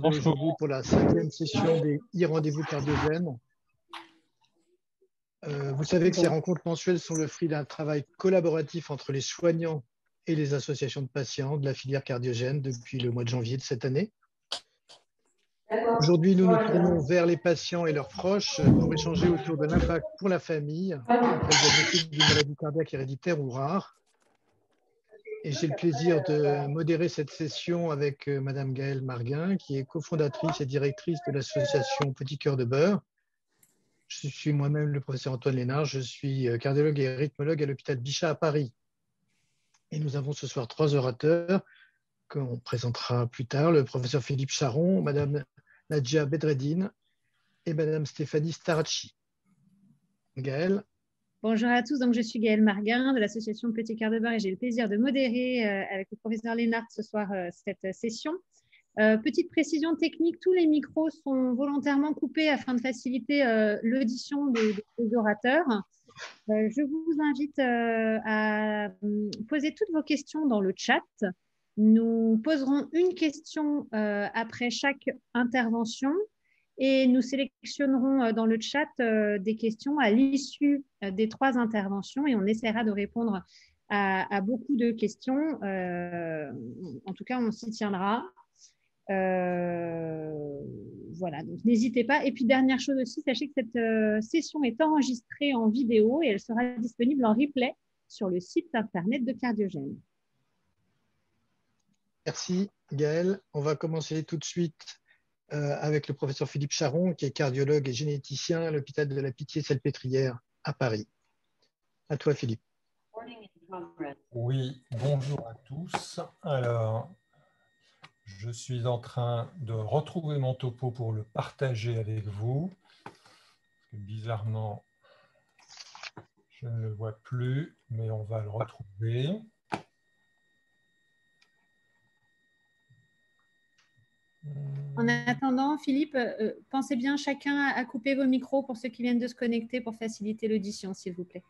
retrouver aujourd'hui pour la cinquième session des e-rendez-vous cardiogènes. Euh, vous savez que ces rencontres mensuelles sont le fruit d'un travail collaboratif entre les soignants et les associations de patients de la filière cardiogène depuis le mois de janvier de cette année. Aujourd'hui, nous nous tournons vers les patients et leurs proches pour échanger autour de l'impact pour la famille d'une maladie cardiaque héréditaire ou rare. Et j'ai le plaisir de modérer cette session avec euh, Madame Gaëlle Marguin, qui est cofondatrice et directrice de l'association Petit Cœur de Beurre. Je suis moi-même le professeur Antoine Lénard, je suis euh, cardiologue et rythmologue à l'hôpital Bichat à Paris. Et nous avons ce soir trois orateurs qu'on présentera plus tard, le professeur Philippe Charon, Madame Nadia Bedreddine et Madame Stéphanie Staracci. Gaëlle. Bonjour à tous, donc je suis Gaëlle Marguin de l'association Petit Quart de Bar et j'ai le plaisir de modérer euh, avec le professeur Lénard ce soir euh, cette session. Euh, petite précision technique, tous les micros sont volontairement coupés afin de faciliter l'audition des, orateurs. je vous invite à poser toutes vos questions dans le chat. Nous poserons une question après chaque intervention et nous sélectionnerons euh, dans le chat euh, des questions à l'issue des trois interventions et on essaiera de répondre à, beaucoup de questions. en tout cas, on s'y tiendra. voilà, donc n'hésitez pas. Et puis, dernière chose aussi, sachez que cette session est enregistrée en vidéo et elle sera disponible en replay sur le site internet de Cardiogène. Merci Gaël. On va commencer tout de suite euh, avec le professeur Philippe Charon, qui est cardiologue et généticien à l'hôpital de la Pitié-Salpêtrière à Paris. À toi Philippe. Oui, bonjour à tous. Alors, je suis en train de retrouver mon topo pour le partager avec vous. bizarrement, je ne le vois plus, mais on va le retrouver. En attendant, Philippe, euh, pensez bien chacun à couper vos micros pour ceux qui viennent de se connecter pour faciliter l'audition, s'il vous plaît.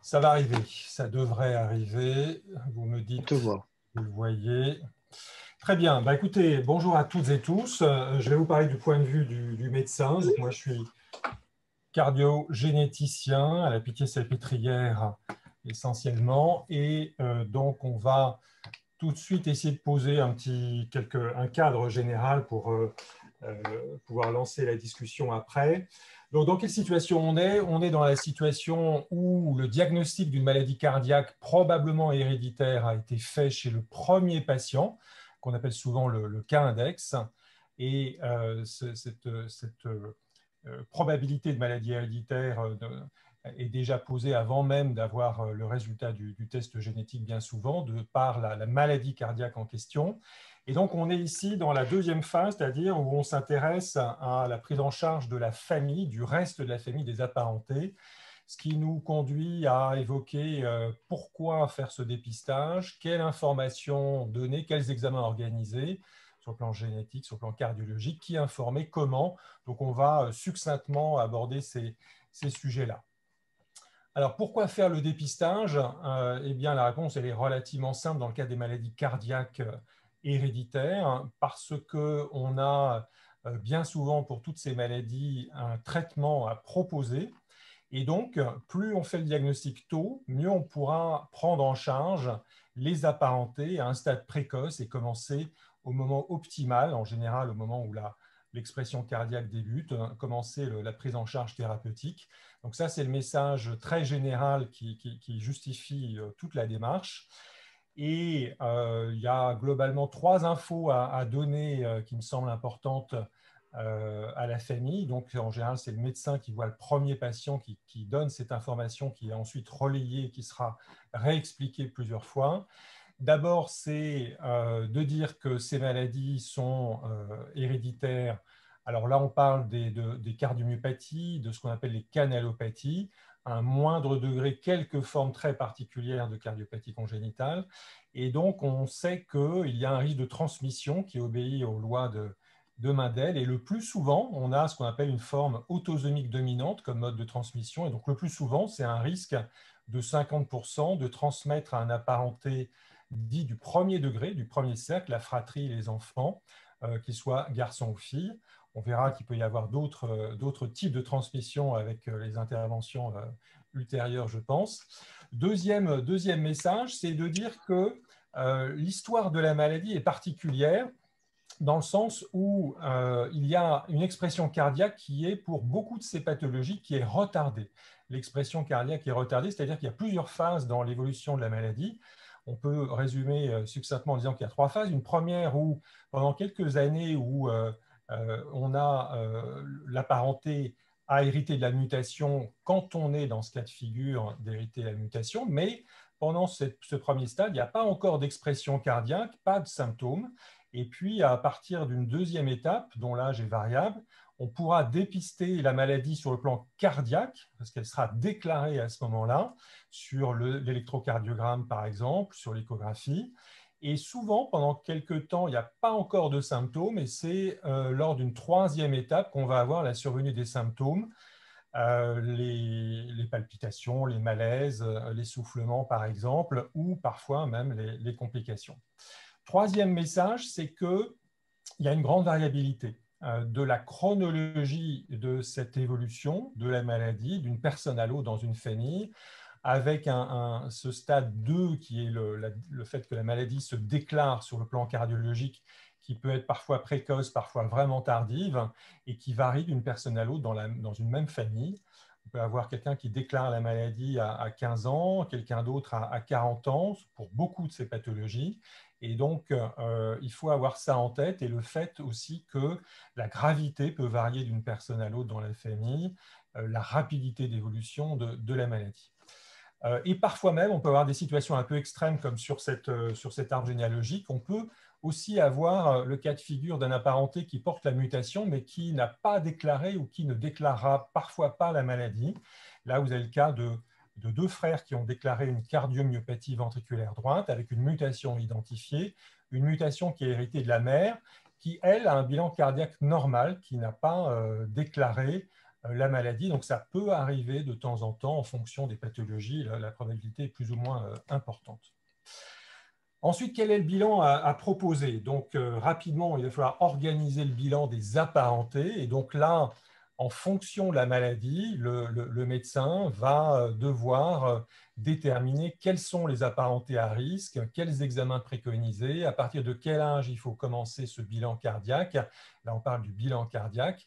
Ça va arriver, ça devrait arriver. Vous me dites, vous le voyez. Très bien. Bah, écoutez, bonjour à toutes et tous. Euh, je vais vous parler du point de vue du, médecin. moi, je suis cardio-généticien à la Pitié-Salpêtrière essentiellement. Et euh, donc, on va tout de suite essayer de poser un petit quelque, un cadre général pour euh, euh, pouvoir lancer la discussion après. Donc, dans quelle situation on est? On est dans la situation où le diagnostic d'une maladie cardiaque probablement héréditaire a été fait chez le premier patient, qu'on appelle souvent le, cas index. Et cette probabilité de maladie héréditaire est déjà posée avant même d'avoir euh, le résultat du, test génétique bien souvent, de par la, maladie cardiaque en question. Et donc, on est ici dans la deuxième phase, c'est-à-dire où on s'intéresse à la prise en charge de la famille, du reste de la famille des apparentés, ce qui nous conduit à évoquer euh, pourquoi faire ce dépistage, quelles informations donner, quels examens organiser sur le plan génétique, sur le plan cardiologique, qui informer, comment. Donc, on va euh, succinctement aborder ces sujets-là. Alors, pourquoi faire le dépistage? Euh, Eh bien, la réponse elle est relativement simple dans le cas des maladies cardiaques euh, héréditaires, parce qu'on a euh, bien souvent pour toutes ces maladies un traitement à proposer. Et donc, plus on fait le diagnostic tôt, mieux on pourra prendre en charge les apparentés à un stade précoce et commencer au moment optimal, en général au moment où l'expression cardiaque débute, commencer la prise en charge thérapeutique. Donc ça, c'est le message très général qui, justifie euh, toute la démarche. Et euh, il y a globalement trois infos à, donner euh, qui me semblent importantes à la famille. Donc en général, c'est le médecin qui voit le premier patient qui, donne cette information qui est ensuite relayée, qui sera réexpliquée plusieurs fois. D'abord, c'est de dire que ces maladies sont héréditaires alors là, on parle des, de, des cardiomyopathies, de ce qu'on appelle les canalopathies, un moindre degré, quelques formes très particulières de cardiopathie congénitale. Et donc, on sait qu'il y a un risque de transmission qui obéit aux lois de, de Mendel. Et le plus souvent, on a ce qu'on appelle une forme autosomique dominante comme mode de transmission. Et donc, le plus souvent, c'est un risque de 50% de transmettre à un apparenté dit du premier degré, du premier cercle, la fratrie, les enfants, euh, qu'ils soient garçons ou filles. On verra qu'il peut y avoir d'autres types de transmission avec les interventions ultérieures, je pense. Deuxième, deuxième message, c'est de dire que l'histoire de la maladie est particulière dans le sens où euh, il y a une expression cardiaque qui est, pour beaucoup de ces pathologies, qui est retardée. L'expression cardiaque est retardée, c'est-à-dire qu'il y a plusieurs phases dans l'évolution de la maladie. On peut résumer euh, succinctement en disant qu'il y a trois phases. Une première où, pendant quelques années, où euh, on a la parenté à hériter de la mutation quand on est dans ce cas de figure d'hériter la mutation, mais pendant ce premier stade, il n'y a pas encore d'expression cardiaque, pas de symptômes, et puis, à partir d'une deuxième étape, dont l'âge est variable, on pourra dépister la maladie sur le plan cardiaque, parce qu'elle sera déclarée à ce moment-là, sur l'électrocardiogramme par exemple, sur l'échographie. Et souvent, pendant quelques temps, il n'y a pas encore de symptômes, et c'est euh, lors d'une troisième étape qu'on va avoir la survenue des symptômes, euh, les, palpitations, les malaises, euh, l'essoufflement par exemple, ou parfois même les complications. Troisième message, c'est qu'il y a une grande variabilité de la chronologie de cette évolution de la maladie d'une personne à l'autre dans une famille, avec ce stade 2 qui est le, fait que la maladie se déclare sur le plan cardiologique, qui peut être parfois précoce, parfois vraiment tardive, et qui varie d'une personne à l'autre dans, une même famille. On peut avoir quelqu'un qui déclare la maladie à, 15 ans, quelqu'un d'autre à, à 40 ans pour beaucoup de ces pathologies, et donc, euh, il faut avoir ça en tête et le fait aussi que la gravité peut varier d'une personne à l'autre dans la famille, euh, la rapidité d'évolution de, la maladie. Euh, et parfois même, on peut avoir des situations un peu extrêmes comme sur, cette, sur cet arbre généalogique. On peut aussi avoir le cas de figure d'un apparenté qui porte la mutation mais qui n'a pas déclaré ou qui ne déclarera parfois pas la maladie. Là, vous avez le cas de de deux frères qui ont déclaré une cardiomyopathie ventriculaire droite avec une mutation identifiée, une mutation qui est héritée de la mère, qui, elle, a un bilan cardiaque normal, qui n'a pas euh, déclaré euh, la maladie. Donc, ça peut arriver de temps en temps en fonction des pathologies. La, probabilité est plus ou moins euh, importante. Ensuite, quel est le bilan à, proposer? Donc, rapidement, il va falloir organiser le bilan des apparentés. Et donc là, en fonction de la maladie, le, médecin va euh, devoir euh, déterminer quels sont les apparentés à risque, quels examens préconisés, à partir de quel âge il faut commencer ce bilan cardiaque. Là, on parle du bilan cardiaque.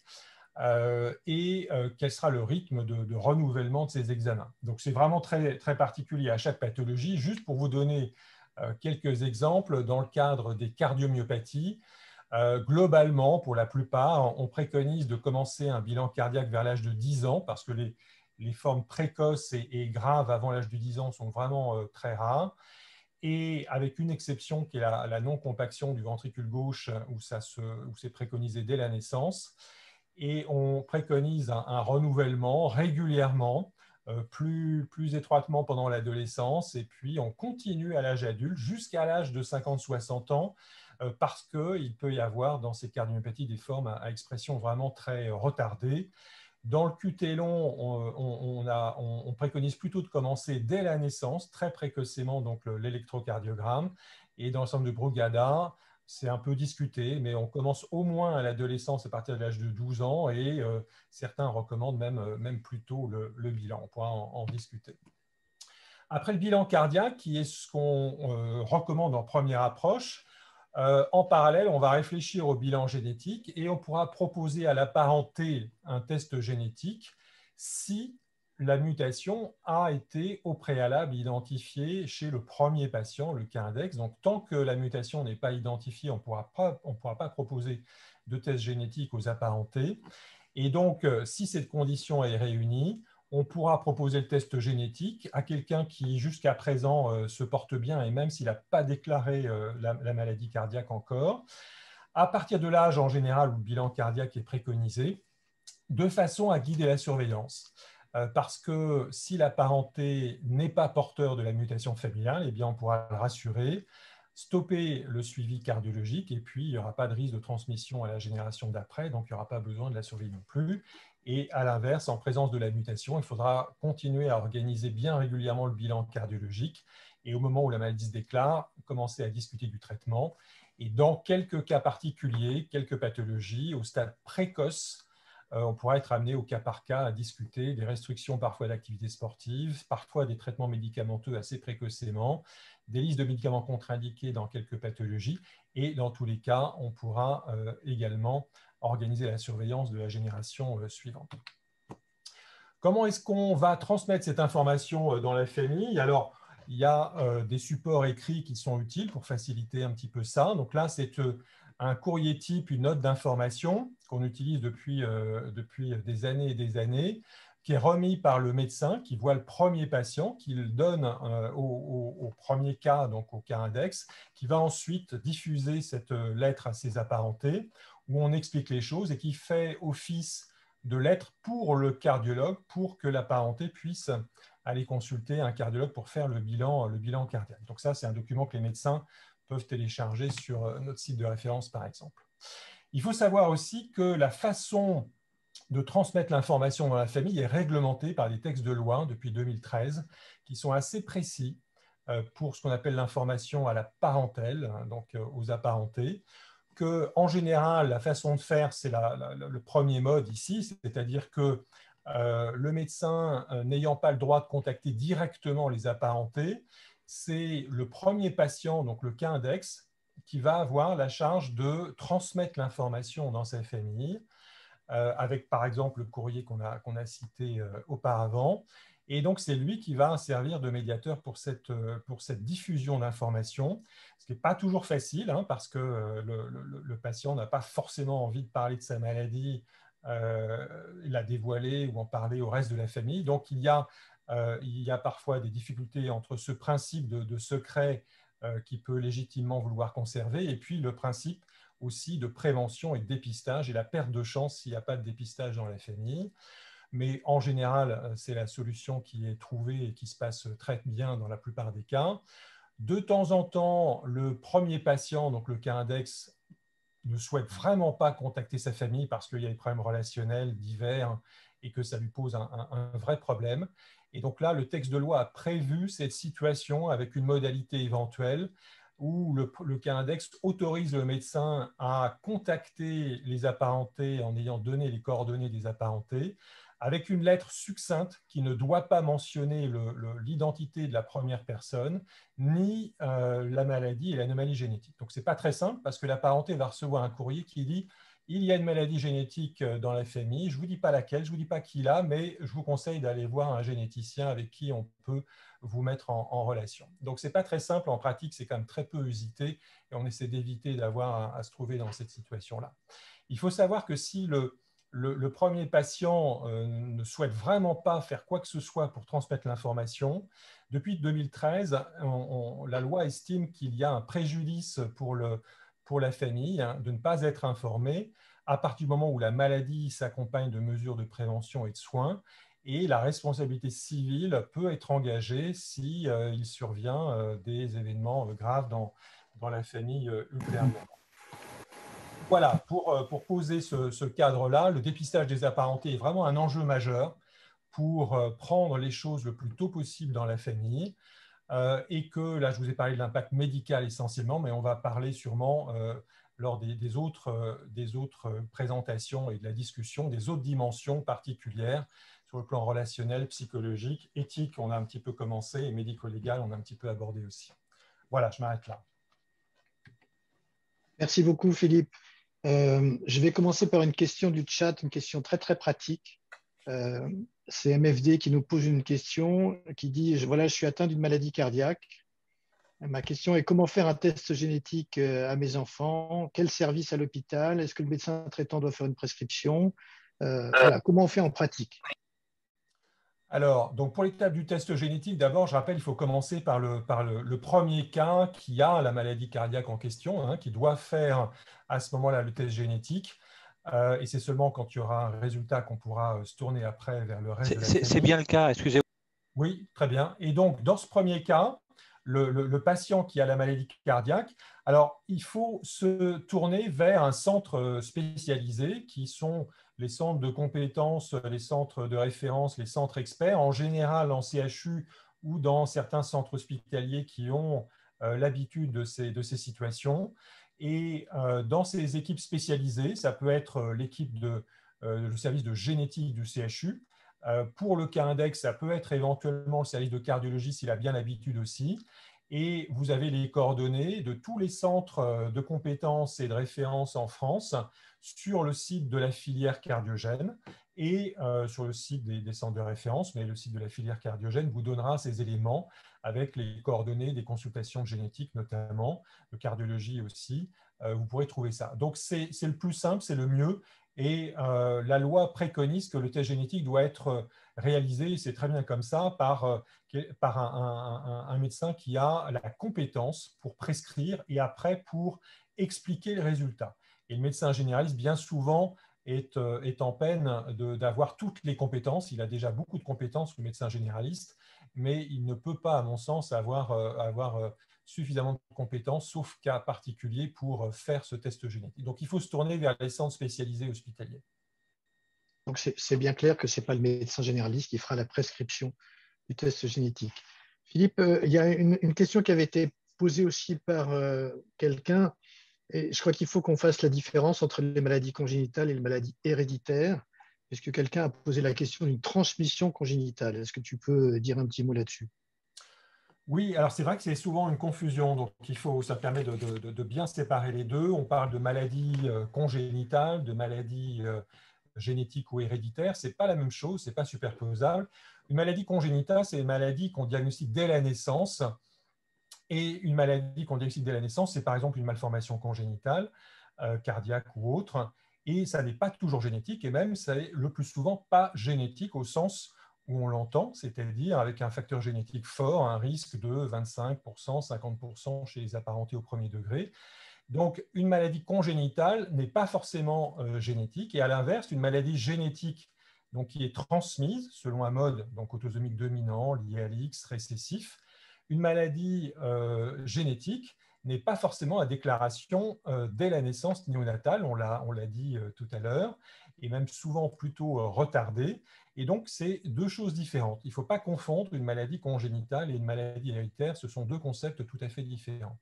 Euh, et quel sera le rythme de, renouvellement de ces examens. Donc, c'est vraiment très, très particulier à chaque pathologie. Juste pour vous donner quelques exemples, dans le cadre des cardiomyopathies, euh, globalement, pour la plupart, on préconise de commencer un bilan cardiaque vers l'âge de 10 ans parce que les, formes précoces et, graves avant l'âge de 10 ans sont vraiment euh, très rares. Et avec une exception qui est la, non-compaction du ventricule gauche où, c'est préconisé dès la naissance. Et on préconise un, renouvellement régulièrement, euh, plus, plus étroitement pendant l'adolescence, et puis on continue à l'âge adulte jusqu'à l'âge de 50-60 ans parce qu'il peut y avoir dans ces cardiomyopathies des formes à, expression vraiment très retardée. Dans le QT long, on, préconise plutôt de commencer dès la naissance, très précocement, donc l'électrocardiogramme. Et dans l'ensemble de Brugada, c'est un peu discuté, mais on commence au moins à l'adolescence à partir de l'âge de 12 ans et euh, certains recommandent même, euh, même plus tôt le, bilan. On pourra en, discuter. Après le bilan cardiaque, qui est ce qu'on recommande en première approche, euh, en parallèle, on va réfléchir au bilan génétique et on pourra proposer à la parenté un test génétique si la mutation a été au préalable identifiée chez le premier patient, le cas index. Donc, tant que la mutation n'est pas identifiée, on ne pourra pas proposer de test génétique aux apparentés. Et donc, euh, si cette condition est réunie, on pourra proposer le test génétique à quelqu'un qui, jusqu'à présent, euh, se porte bien et même s'il n'a pas déclaré euh, la, maladie cardiaque encore, à partir de l'âge en général où le bilan cardiaque est préconisé, de façon à guider la surveillance. Euh, parce que si la parenté n'est pas porteur de la mutation familiale, eh bien, on pourra le rassurer stopper le suivi cardiologique et puis il n'y aura pas de risque de transmission à la génération d'après, donc il n'y aura pas besoin de la surveiller non plus. Et à l'inverse, en présence de la mutation, il faudra continuer à organiser bien régulièrement le bilan cardiologique et au moment où la maladie se déclare, commencer à discuter du traitement. Et dans quelques cas particuliers, quelques pathologies, au stade précoce, euh, on pourra être amené au cas par cas à discuter des restrictions parfois d'activité sportive, parfois des traitements médicamenteux assez précocement, des listes de médicaments contre-indiqués dans quelques pathologies, et dans tous les cas, on pourra euh, également organiser la surveillance de la génération euh, suivante. Comment est-ce qu'on va transmettre cette information dans la famille? Alors, il y a des supports écrits qui sont utiles pour faciliter un petit peu ça. Donc là, c'est un courrier type, une note d'information qu'on utilise depuis, euh, depuis des années et des années, qui est remis par le médecin qui voit le premier patient, qu'il donne euh, au, premier cas, donc au cas index, qui va ensuite diffuser cette lettre à ses apparentés, où on explique les choses et qui fait office de lettre pour le cardiologue pour que l'apparenté puisse aller consulter un cardiologue pour faire le bilan, le bilan cardiaque. Donc ça, c'est un document que les médecins peuvent télécharger sur euh, notre site de référence, par exemple. Il faut savoir aussi que la façon de transmettre l'information dans la famille est réglementée par des textes de loi depuis 2013 qui sont assez précis euh, pour ce qu'on appelle l'information à la parentèle, hein, donc euh, aux apparentés, en général, la façon de faire, c'est le premier mode ici, c'est-à-dire que le médecin n'ayant pas le droit de contacter directement les apparentés, c'est le premier patient, donc le cas index, qui va avoir la charge de transmettre l'information dans sa famille, euh, avec par exemple le courrier qu'on a, cité euh, auparavant. Et donc, c'est lui qui va servir de médiateur pour cette, euh, diffusion d'informations, ce qui n'est pas toujours facile, hein, parce que le, patient n'a pas forcément envie de parler de sa maladie, la dévoiler ou en parler au reste de la famille. Donc, il y a euh, il y a parfois des difficultés entre ce principe de, secret euh, qui peut légitimement vouloir conserver et puis le principe aussi de prévention et de dépistage et la perte de chance s'il n'y a pas de dépistage dans la famille. Mais en général, euh, c'est la solution qui est trouvée et qui se passe très bien dans la plupart des cas. De temps en temps, le premier patient, donc le cas index, ne souhaite vraiment pas contacter sa famille parce qu'il y a des problèmes relationnels divers et que ça lui pose un vrai problème. Et donc là, le texte de loi a prévu cette situation avec une modalité éventuelle où le, cas index autorise le médecin à contacter les apparentés en ayant donné les coordonnées des apparentés, avec une lettre succincte qui ne doit pas mentionner l'identité de la première personne, ni euh, la maladie et l'anomalie génétique. Donc, ce n'est pas très simple parce que l'apparenté va recevoir un courrier qui dit il y a une maladie génétique euh, dans la famille. Je ne vous dis pas laquelle, je ne vous dis pas qui l'a, mais je vous conseille d'aller voir un généticien avec qui on peut vous mettre en, relation. Donc, ce n'est pas très simple. En pratique, c'est quand même très peu usité et on essaie d'éviter d'avoir à, se trouver dans cette situation-là. Il faut savoir que si le, le, premier patient euh, ne souhaite vraiment pas faire quoi que ce soit pour transmettre l'information, depuis 2013, la loi estime qu'il y a un préjudice pour le, pour la famille hein, de ne pas être informée à partir du moment où la maladie s'accompagne de mesures de prévention et de soins. Et la responsabilité civile peut être engagée si euh, il survient euh, des événements graves dans, dans la famille ultérieurement. Voilà, pour, pour poser ce, cadre-là, le dépistage des apparentés est vraiment un enjeu majeur pour prendre les choses le plus tôt possible dans la famille. Euh, et que là, je vous ai parlé de l'impact médical essentiellement, mais on va parler sûrement euh, lors des, autres, euh, des autres présentations et de la discussion des autres dimensions particulières sur le plan relationnel, psychologique, éthique, on a un petit peu commencé, et médico-légal, on a un petit peu abordé aussi. Voilà, je m'arrête là. Merci beaucoup, Philippe. Je vais commencer par une question du chat, une question très, très pratique. C'est MFD qui nous pose une question qui dit voilà, je suis atteint d'une maladie cardiaque. Ma question est comment faire un test génétique euh, à mes enfants? Quel service à l'hôpital? Est-ce que le médecin traitant doit faire une prescription? Euh, Comment on fait en pratique? Alors, donc pour l'étape du test génétique, d'abord, je rappelle, il faut commencer par le, par le, premier cas qui a la maladie cardiaque en question, hein, qui doit faire à ce moment-là le test génétique. Euh, et c'est seulement quand il y aura un résultat qu'on pourra euh, se tourner après vers le reste. C'est bien le cas, excusez-moi. Oui, très bien. Et donc, dans ce premier cas, le, patient qui a la maladie cardiaque, alors il faut se tourner vers un centre spécialisé qui sont les centres de compétences, les centres de référence, les centres experts, en général en CHU ou dans certains centres hospitaliers qui ont euh, l'habitude de ces, de ces situations. Et euh, dans ces équipes spécialisées, ça peut être euh, l'équipe de le service de génétique du CHU. Pour le cas index, ça peut être éventuellement le service de cardiologie s'il a bien l'habitude aussi. Et vous avez les coordonnées de tous les centres de compétences et de référence en France sur le site de la filière cardiogène et euh, sur le site des, centres de référence, mais le site de la filière cardiogène vous donnera ces éléments avec les coordonnées des consultations génétiques notamment, de cardiologie aussi. Euh, vous pourrez trouver ça. Donc c'est le plus simple, c'est le mieux. Et euh, la loi préconise que le test génétique doit être réalisé, c'est très bien comme ça, par, par un, un, médecin qui a la compétence pour prescrire et après pour expliquer les résultats. Et le médecin généraliste, bien souvent, est, euh, est en peine d'avoir toutes les compétences. Il a déjà beaucoup de compétences, le médecin généraliste, mais il ne peut pas, à mon sens, avoir, euh, avoir euh, suffisamment de compétences, sauf cas particulier, pour faire ce test génétique. Donc, il faut se tourner vers les centres spécialisés hospitaliers. Donc, c'est bien clair que ce n'est pas le médecin généraliste qui fera la prescription du test génétique. Philippe, il y a une, une, question qui avait été posée aussi par quelqu'un je crois qu'il faut qu'on fasse la différence entre les maladies congénitales et les maladies héréditaires. Est-ce que quelqu'un a posé la question d'une transmission congénitale? Est-ce que tu peux dire un petit mot là-dessus? Oui, alors c'est vrai que c'est souvent une confusion, donc il faut, ça permet de, bien séparer les deux. On parle de maladies euh, congénitales, de maladies euh, génétiques ou héréditaires. Ce n'est pas la même chose, ce n'est pas superposable. Une maladie congénitale, c'est une maladie qu'on diagnostique dès la naissance et une maladie qu'on décide dès la naissance, c'est par exemple une malformation congénitale, euh, cardiaque ou autre. Et ça n'est pas toujours génétique, et même c'est le plus souvent pas génétique au sens où on l'entend, c'est-à-dire avec un facteur génétique fort, un risque de 25%, 50% chez les apparentés au premier degré. Donc, une maladie congénitale n'est pas forcément euh, génétique, et à l'inverse, une maladie génétique donc, qui est transmise selon un mode donc, autosomique dominant lié à l'X récessif, une maladie euh, génétique n'est pas forcément à déclaration euh, dès la naissance néonatale, on l'a dit tout à l'heure, et même souvent plutôt retardée. Et donc, c'est deux choses différentes. Il ne faut pas confondre une maladie congénitale et une maladie héréditaire. Ce sont deux concepts tout à fait différents.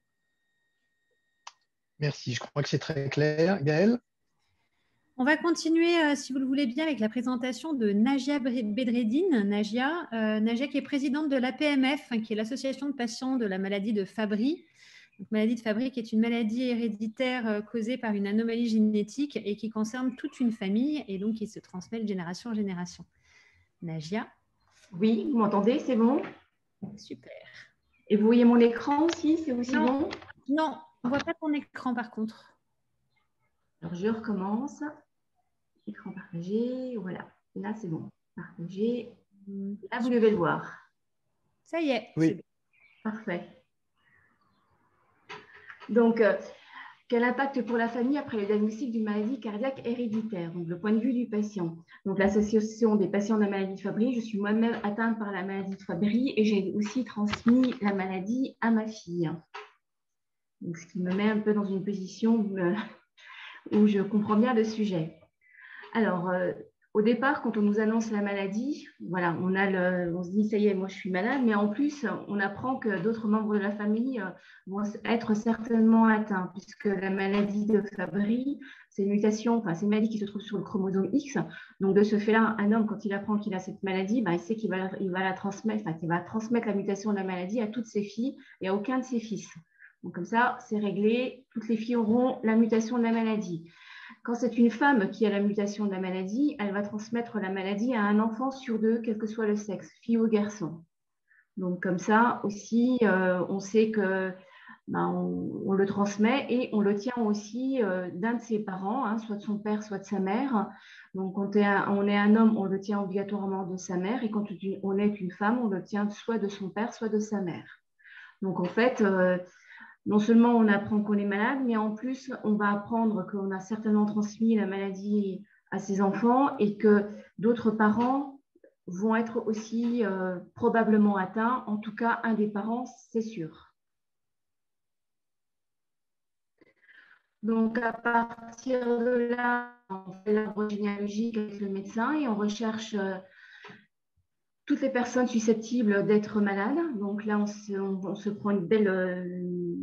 Merci, je crois que c'est très clair. Gaëlle? On va continuer, euh, si vous le voulez bien, avec la présentation de Najia Bedreddine. Najia, euh, Najia qui est présidente de l'APMF, hein, qui est l'association de patients de la maladie de Fabry. Donc, maladie de Fabry qui est une maladie héréditaire euh, causée par une anomalie génétique et qui concerne toute une famille et donc qui se transmet de génération en génération. Najia Oui, vous m'entendez C'est bon? Super. Et vous voyez mon écran aussi C'est aussi bon? Non, on ne voit pas ton écran par contre. Alors, je recommence écran partagé, voilà. Là, c'est bon. Partagé. Là, vous devez le voir. Ça y est. Oui. Parfait. Donc, euh, quel impact pour la famille après le diagnostic d'une maladie cardiaque héréditaire? Donc, le point de vue du patient. Donc, l'association des patients de la maladie de Fabry, je suis moi-même atteinte par la maladie de Fabry et j'ai aussi transmis la maladie à ma fille. Donc, ce qui me met un peu dans une position où, euh, je comprends bien le sujet. Alors, euh, au départ, quand on nous annonce la maladie, voilà, on, a le, on se dit, ça y est, moi je suis malade, mais en plus, on apprend que d'autres membres de la famille euh, vont être certainement atteints, puisque la maladie de Fabry, c'est une mutation, enfin, c'est une maladie qui se trouve sur le chromosome X. Donc, de ce fait-là, un homme, quand il apprend qu'il a cette maladie, ben, il sait qu'il va, va la transmettre, enfin, qu'il va transmettre la mutation de la maladie à toutes ses filles et à aucun de ses fils. Donc, comme ça, c'est réglé, toutes les filles auront la mutation de la maladie. Quand c'est une femme qui a la mutation de la maladie, elle va transmettre la maladie à un enfant sur deux, quel que soit le sexe, fille ou garçon. Donc comme ça aussi, euh, on sait que ben, on, le transmet et on le tient aussi euh, d'un de ses parents, hein, soit de son père, soit de sa mère. Donc quand on est un homme, on le tient obligatoirement de sa mère et quand on est une femme, on le tient soit de son père, soit de sa mère. Donc en fait, euh, non seulement on apprend qu'on est malade, mais en plus, on va apprendre qu'on a certainement transmis la maladie à ses enfants et que d'autres parents vont être aussi probablement atteints, en tout cas un des parents, c'est sûr. Donc, à partir de là, on fait l'arbre généalogique avec le médecin et on recherche toutes les personnes susceptibles d'être malades. Donc là, on se, prend une belle, euh,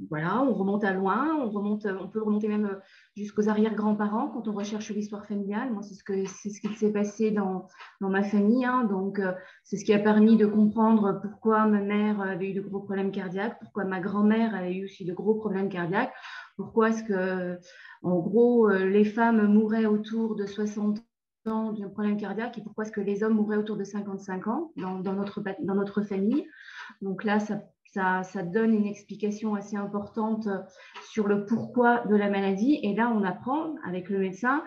voilà, on remonte à loin, on remonte, on peut remonter même jusqu'aux arrière-grands-parents quand on recherche l'histoire familiale. Moi, c'est ce que c'est ce qui s'est passé dans, dans ma famille. Hein. Donc, euh, c'est ce qui a permis de comprendre pourquoi ma mère avait eu de gros problèmes cardiaques, pourquoi ma grand-mère avait eu aussi de gros problèmes cardiaques, pourquoi est-ce que, en gros, euh, les femmes mouraient autour de 60 d'un problème cardiaque et pourquoi est-ce que les hommes mouraient autour de 55 ans dans, notre, dans notre famille. Donc là, ça, ça, donne une explication assez importante sur le pourquoi de la maladie. Et là, on apprend avec le médecin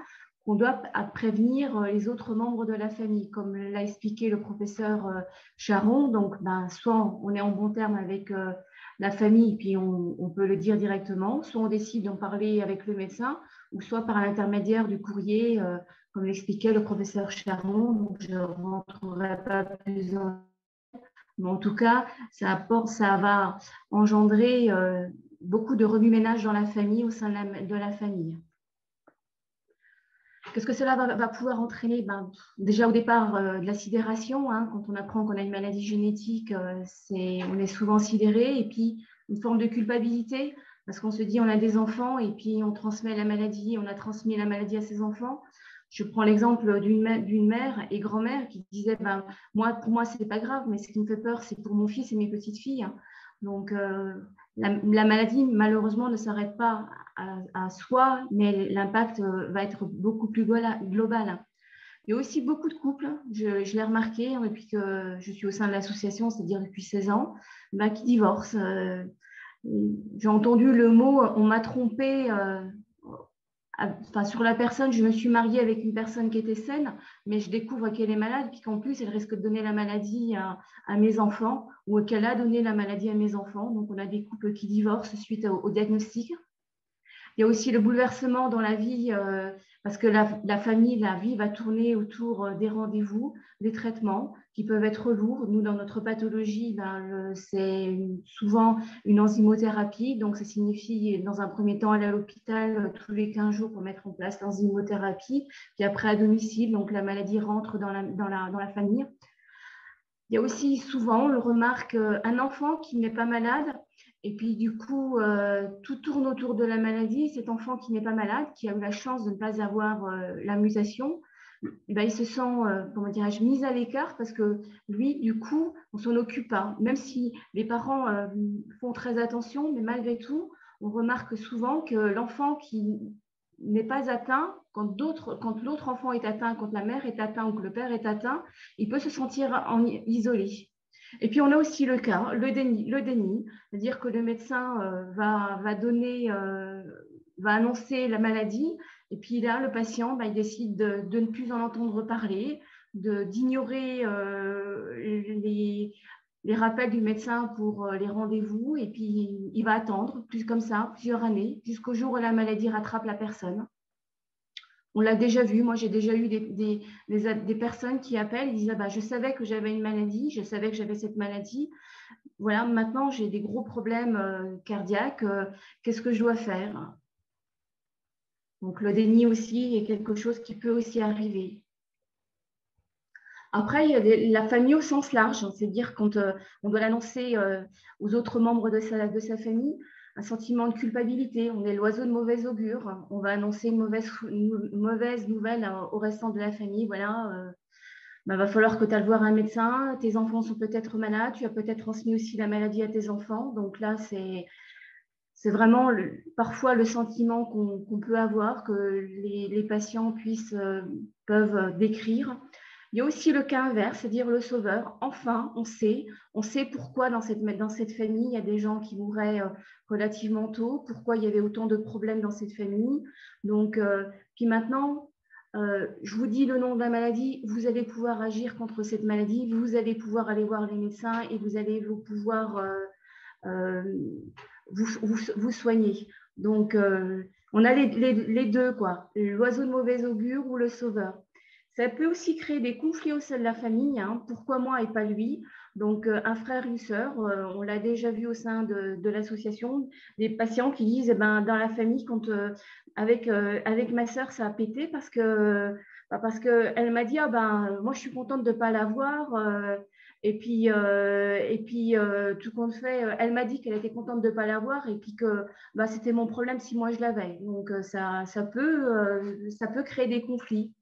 qu'on doit prévenir les autres membres de la famille, comme l'a expliqué le professeur euh, Charon. Donc, ben, soit on est en bon terme avec euh, la famille, puis on, peut le dire directement, soit on décide d'en parler avec le médecin, ou soit par l'intermédiaire du courrier euh, comme l'expliquait le professeur Charon, donc je ne rentrerai pas plus en mais en tout cas, ça, va engendrer euh, beaucoup de remue-ménage dans la famille, au sein de la, famille. Qu'est-ce que cela va, pouvoir entraîner? Ben, Déjà au départ, euh, de la sidération. Hein, quand on apprend qu'on a une maladie génétique, euh, on est souvent sidéré. Et puis, une forme de culpabilité, parce qu'on se dit on a des enfants et puis on transmet la maladie, on a transmis la maladie à ses enfants. Je prends l'exemple d'une mère et grand-mère qui disait ben, moi, Pour moi, ce n'est pas grave, mais ce qui me fait peur, c'est pour mon fils et mes petites filles. Donc, euh, la, maladie, malheureusement, ne s'arrête pas à, soi, mais l'impact euh, va être beaucoup plus global. Il y a aussi beaucoup de couples, je, l'ai remarqué hein, depuis que je suis au sein de l'association, c'est-à-dire depuis 16 ans, ben, qui divorcent. Euh, j'ai entendu le mot on m'a trompé enfin, sur la personne, je me suis mariée avec une personne qui était saine, mais je découvre qu'elle est malade, puis qu'en plus, elle risque de donner la maladie à, mes enfants, ou qu'elle a donné la maladie à mes enfants. Donc, on a des couples qui divorcent suite au diagnostic. Il y a aussi le bouleversement dans la vie, euh, parce que la, famille, la vie va tourner autour euh, des rendez-vous, des traitements qui peuvent être lourds. Nous, dans notre pathologie, ben, c'est souvent une enzymothérapie. Donc, ça signifie, dans un premier temps, aller à l'hôpital euh, tous les 15 jours pour mettre en place l'enzymothérapie, puis après à domicile. Donc, la maladie rentre dans la, dans la, dans la famille. Il y a aussi souvent, on le remarque, un enfant qui n'est pas malade et puis, du coup, euh, tout tourne autour de la maladie. Cet enfant qui n'est pas malade, qui a eu la chance de ne pas avoir euh, la mutation, eh ben, il se sent, euh, comment dirais-je, mis à l'écart parce que lui, du coup, on s'en occupe pas. Même si les parents font très attention, mais malgré tout, on remarque souvent que l'enfant qui n'est pas atteint, quand, l'autre enfant est atteint, quand la mère est atteinte ou que le père est atteint, il peut se sentir en, isolé. Et puis on a aussi le cas, le déni, c'est-à-dire que le médecin euh, va, va, donner, euh, va annoncer la maladie, et puis là, le patient, bah, il décide de, ne plus en entendre parler, d'ignorer euh, les, les, rappels du médecin pour les rendez-vous, et puis il va attendre, plus comme ça, plusieurs années, jusqu'au jour où la maladie rattrape la personne. On l'a déjà vu. Moi, j'ai déjà eu des, personnes qui appellent, ils disent ah bah, Je savais que j'avais une maladie, je savais que j'avais cette maladie. Voilà, maintenant, j'ai des gros problèmes euh, cardiaques. Euh, qu'est-ce que je dois faire? Donc, le déni aussi est quelque chose qui peut aussi arriver. Après, il y a la famille au sens large, c'est-à-dire quand euh, on doit l'annoncer aux autres membres de sa, de sa famille un sentiment de culpabilité. On est l'oiseau de mauvaise augure. On va annoncer une mauvaise, nouvelle au restant de la famille. Voilà, il euh, bah, va falloir que tu ailles voir un médecin. Tes enfants sont peut-être malades. Tu as peut-être transmis aussi la maladie à tes enfants. Donc là, c'est c'est vraiment parfois le sentiment qu'on peut avoir, que les, patients euh, peuvent décrire. Il y a aussi le cas inverse, c'est-à-dire le sauveur. Enfin, on sait, on sait pourquoi dans cette, dans cette famille, il y a des gens qui mouraient euh, relativement tôt, pourquoi il y avait autant de problèmes dans cette famille. Donc, euh, puis maintenant, euh, je vous dis le nom de la maladie, vous allez pouvoir agir contre cette maladie, vous allez pouvoir aller voir les médecins et vous allez vous pouvoir vous, soigner. Donc, on a les, les deux, quoi, l'oiseau de mauvais augure ou le sauveur Ça peut aussi créer des conflits au sein de la famille. Hein. Pourquoi moi et pas lui? Donc, euh, un frère, une sœur, euh, on l'a déjà vu au sein de, l'association, des patients qui disent, eh ben, dans la famille, quand euh, avec, avec ma sœur, ça a pété parce que bah, parce qu'elle m'a dit, ah ben, moi, je suis contente de ne pas l'avoir. et puis, et puis tout compte fait, elle m'a dit qu'elle était contente de ne pas l'avoir et puis que bah, c'était mon problème si moi je l'avais. Donc, ça, ça, peut, ça peut créer des conflits.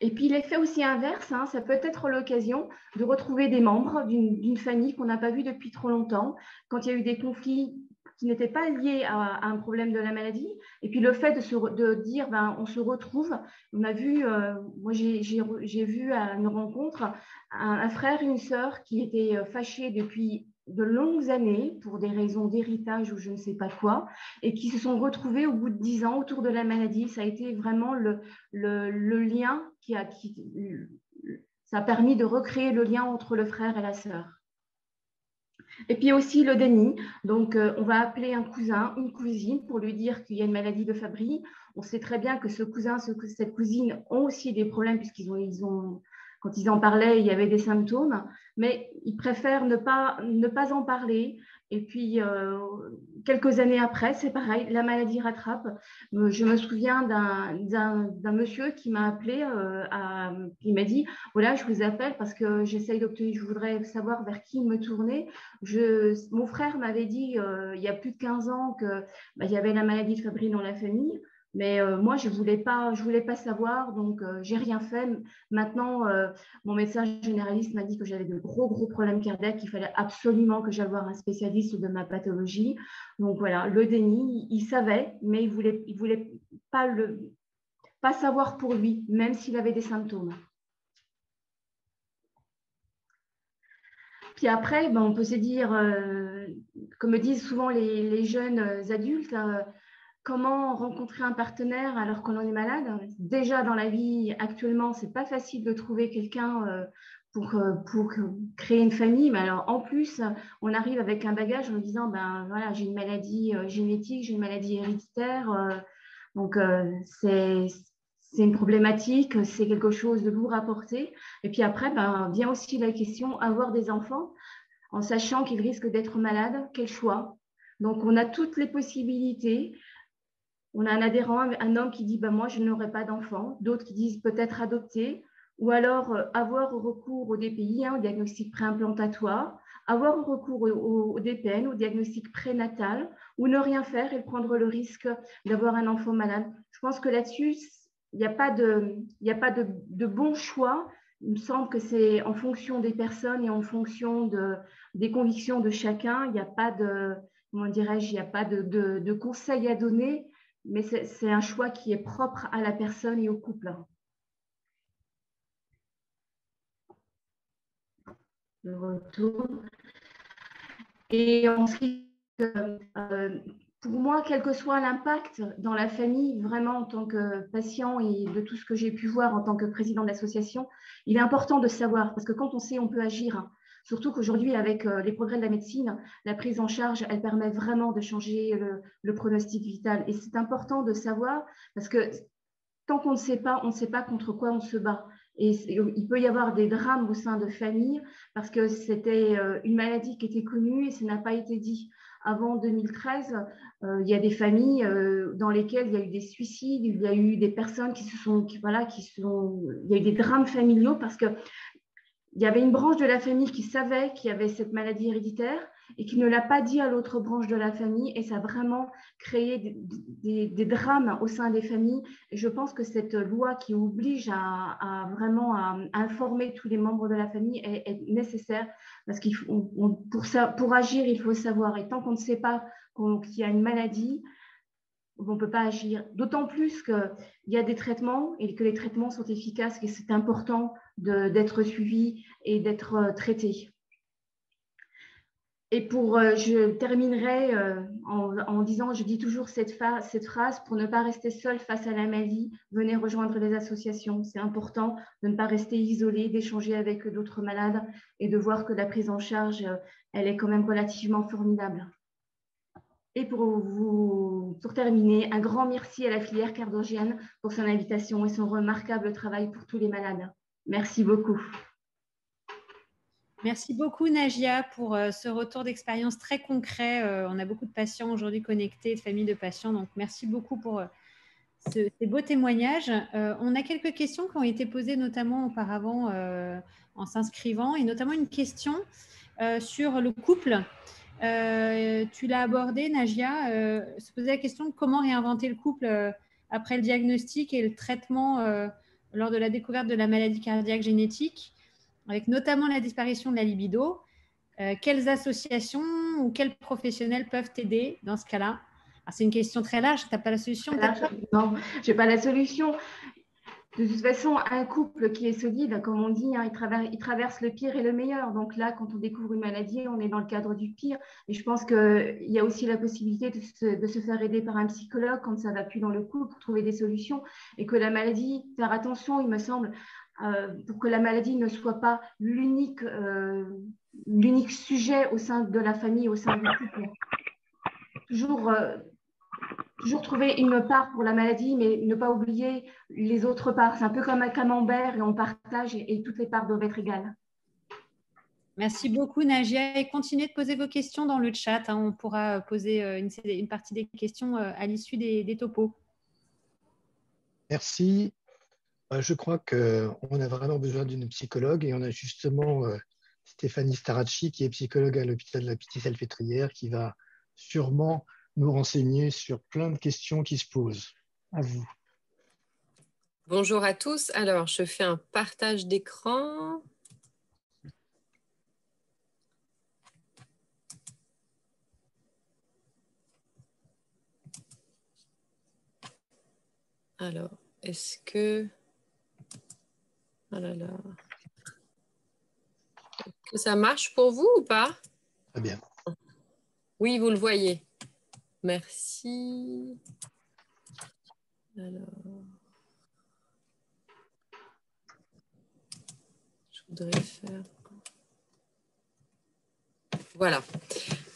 Et puis l'effet aussi inverse, hein, ça peut être l'occasion de retrouver des membres d'une famille qu'on n'a pas vu depuis trop longtemps, quand il y a eu des conflits qui n'étaient pas liés à, un problème de la maladie. Et puis le fait de, dire, ben, on se retrouve, on a vu, euh, moi j'ai vu à une rencontre un, un frère et une sœur qui étaient euh, fâchés depuis de longues années pour des raisons d'héritage ou je ne sais pas quoi, et qui se sont retrouvés au bout de dix ans autour de la maladie. Ça a été vraiment le, le, lien qui a, qui, ça a permis de recréer le lien entre le frère et la sœur. Et puis aussi le déni. Donc, euh, on va appeler un cousin, une cousine pour lui dire qu'il y a une maladie de Fabry. On sait très bien que ce cousin, cette cousine ont aussi des problèmes puisqu'ils ont, ils ont quand ils en parlaient, il y avait des symptômes, mais ils préfèrent ne pas, ne pas en parler. Et puis, euh, quelques années après, c'est pareil, la maladie rattrape. Euh, je me souviens d'un monsieur qui m'a appelé, euh, il m'a dit, voilà, je vous appelle parce que j'essaye d'obtenir, je voudrais savoir vers qui me tourner. Mon frère m'avait dit, il y a plus de 15 ans, qu'il bah, y avait la maladie de Fabry dans la famille. Mais euh, moi, je ne voulais, pas, voulais pas savoir, donc euh, j'ai rien fait. Maintenant, euh, mon médecin généraliste m'a dit que j'avais de gros, gros problèmes cardiaques, qu'il fallait absolument que j'aille voir un spécialiste de ma pathologie. Donc voilà, le déni, il, savait, mais il ne voulait, pas, le, pas savoir pour lui, même s'il avait des symptômes. Puis après, ben, on peut se dire, comme me disent souvent les jeunes adultes, comment rencontrer un partenaire alors qu'on en est malade? Déjà dans la vie actuellement, c'est pas facile de trouver quelqu'un euh, pour, euh, pour créer une famille. Mais alors en plus, on arrive avec un bagage en disant ben voilà, j'ai une maladie euh, génétique, j'ai une maladie héréditaire. donc c'est c'est une problématique, c'est quelque chose de lourd à porter. Et puis après, ben, vient aussi la question avoir des enfants en sachant qu'ils risquent d'être malades. Quel choix Donc on a toutes les possibilités. On a un adhérent, un homme qui dit bah, Moi, je n'aurai pas d'enfant. D'autres qui disent peut-être adopter. Ou alors euh, avoir recours au DPI, hein, au diagnostic préimplantatoire, avoir recours au, DPN, au diagnostic prénatal, ou ne rien faire et prendre le risque d'avoir un enfant malade. Je pense que là-dessus, il n'y a pas, de, bon choix. Il me semble que c'est en fonction des personnes et en fonction de, des convictions de chacun. Il n'y a pas de, comment dirais-je, il n'y a pas de, à donner mais c'est un choix qui est propre à la personne et au couple. Le retour. Et euh, pour moi, quel que soit l'impact dans la famille, vraiment en tant que patient et de tout ce que j'ai pu voir en tant que président de l'association, il est important de savoir, parce que quand on sait, on peut agir. Surtout qu'aujourd'hui, avec euh, les progrès de la médecine, la prise en charge, elle permet vraiment de changer le, pronostic vital. Et c'est important de savoir, parce que tant qu'on ne sait pas, on ne sait pas contre quoi on se bat. Et il peut y avoir des drames au sein de familles parce que c'était euh, une maladie qui était connue et ça n'a pas été dit. Avant 2013, euh, il y a des familles dans lesquelles il y a eu des suicides, il y a eu des personnes qui se sont, voilà, qui sont, il y a eu des drames familiaux parce que il y avait une branche de la famille qui savait qu'il y avait cette maladie héréditaire et qui ne l'a pas dit à l'autre branche de la famille et ça a vraiment créé des, drames au sein des familles. Je pense que cette loi qui oblige à, vraiment informer tous les membres de la famille est, nécessaire parce qu'il pour agir, il faut savoir. Et tant qu'on ne sait pas qu'il y a une maladie, on ne peut pas agir. D'autant plus qu'il y a des traitements et que les traitements sont efficaces et c'est important d'être suivi et d'être euh, traité. Et pour, euh, je terminerai euh, en, disant, je dis toujours cette, cette, phrase, pour ne pas rester seul face à la maladie, venez rejoindre les associations. C'est important de ne pas rester isolé, d'échanger avec d'autres malades et de voir que la prise en charge, elle est quand même relativement formidable. Et pour, vous, pour terminer, un grand merci à la filière cardogienne pour son invitation et son remarquable travail pour tous les malades. Merci beaucoup. Merci beaucoup Nagia pour euh, ce retour d'expérience très concret. Euh, on a beaucoup de patients aujourd'hui connectés, de familles de patients, donc merci beaucoup pour euh, ces beaux témoignages. on a quelques questions qui ont été posées notamment auparavant en s'inscrivant, et notamment une question sur le couple. Tu l'as abordé, Nagia, se poser la question de comment réinventer le couple après le diagnostic et le traitement lors de la découverte de la maladie cardiaque génétique avec notamment la disparition de la libido. Euh, quelles associations ou quels professionnels peuvent t'aider dans ce cas-là? C'est une question très large, tu n'as pas la solution Non, je n'ai pas la solution. De toute façon, un couple qui est solide, comme on dit, hein, il, traverse, le pire et le meilleur. Donc là, quand on découvre une maladie, on est dans le cadre du pire. Et je pense qu'il y a aussi la possibilité de se, faire aider par un psychologue quand ça ne va plus dans le couple trouver des solutions. Et que la maladie, faire attention, il me semble, euh, pour que la maladie ne soit pas l'unique euh, l'unique sujet au sein de la famille, au sein du couple. Toujours, euh, toujours trouver une part pour la maladie, mais ne pas oublier les autres parts. C'est un peu comme un camembert et on partage et, toutes les parts doivent être égales. Merci beaucoup Nagia et continuez de poser vos questions dans le chat. Hein. On pourra poser une, une, partie des questions à l'issue des, des topos. Merci. Euh, je crois qu'on a vraiment besoin d'une psychologue et on a justement euh, Stéphanie Staracci qui est psychologue à l'hôpital de la Petite-Salpêtrière qui va sûrement nous renseigner sur plein de questions qui se posent. À vous. Bonjour à tous. Alors, je fais un partage d'écran. Alors, est-ce que... Oh là là. Ça marche pour vous ou pas? Très bien. Oui, vous le voyez. Merci. Alors. Je voudrais faire. Voilà.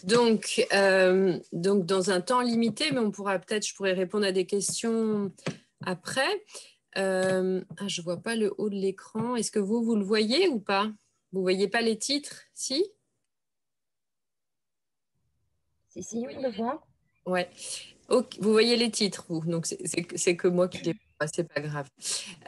Donc, euh, donc, dans un temps limité, mais on pourra peut-être, je pourrais répondre à des questions après. Euh, ah, je ne vois pas le haut de l'écran. Est-ce que vous, vous le voyez ou pas? Vous ne voyez pas les titres? Si? Si, si, on le voit. Ouais. vous voyez les titres. Donc, c'est que moi qui ne pas, c'est pas grave.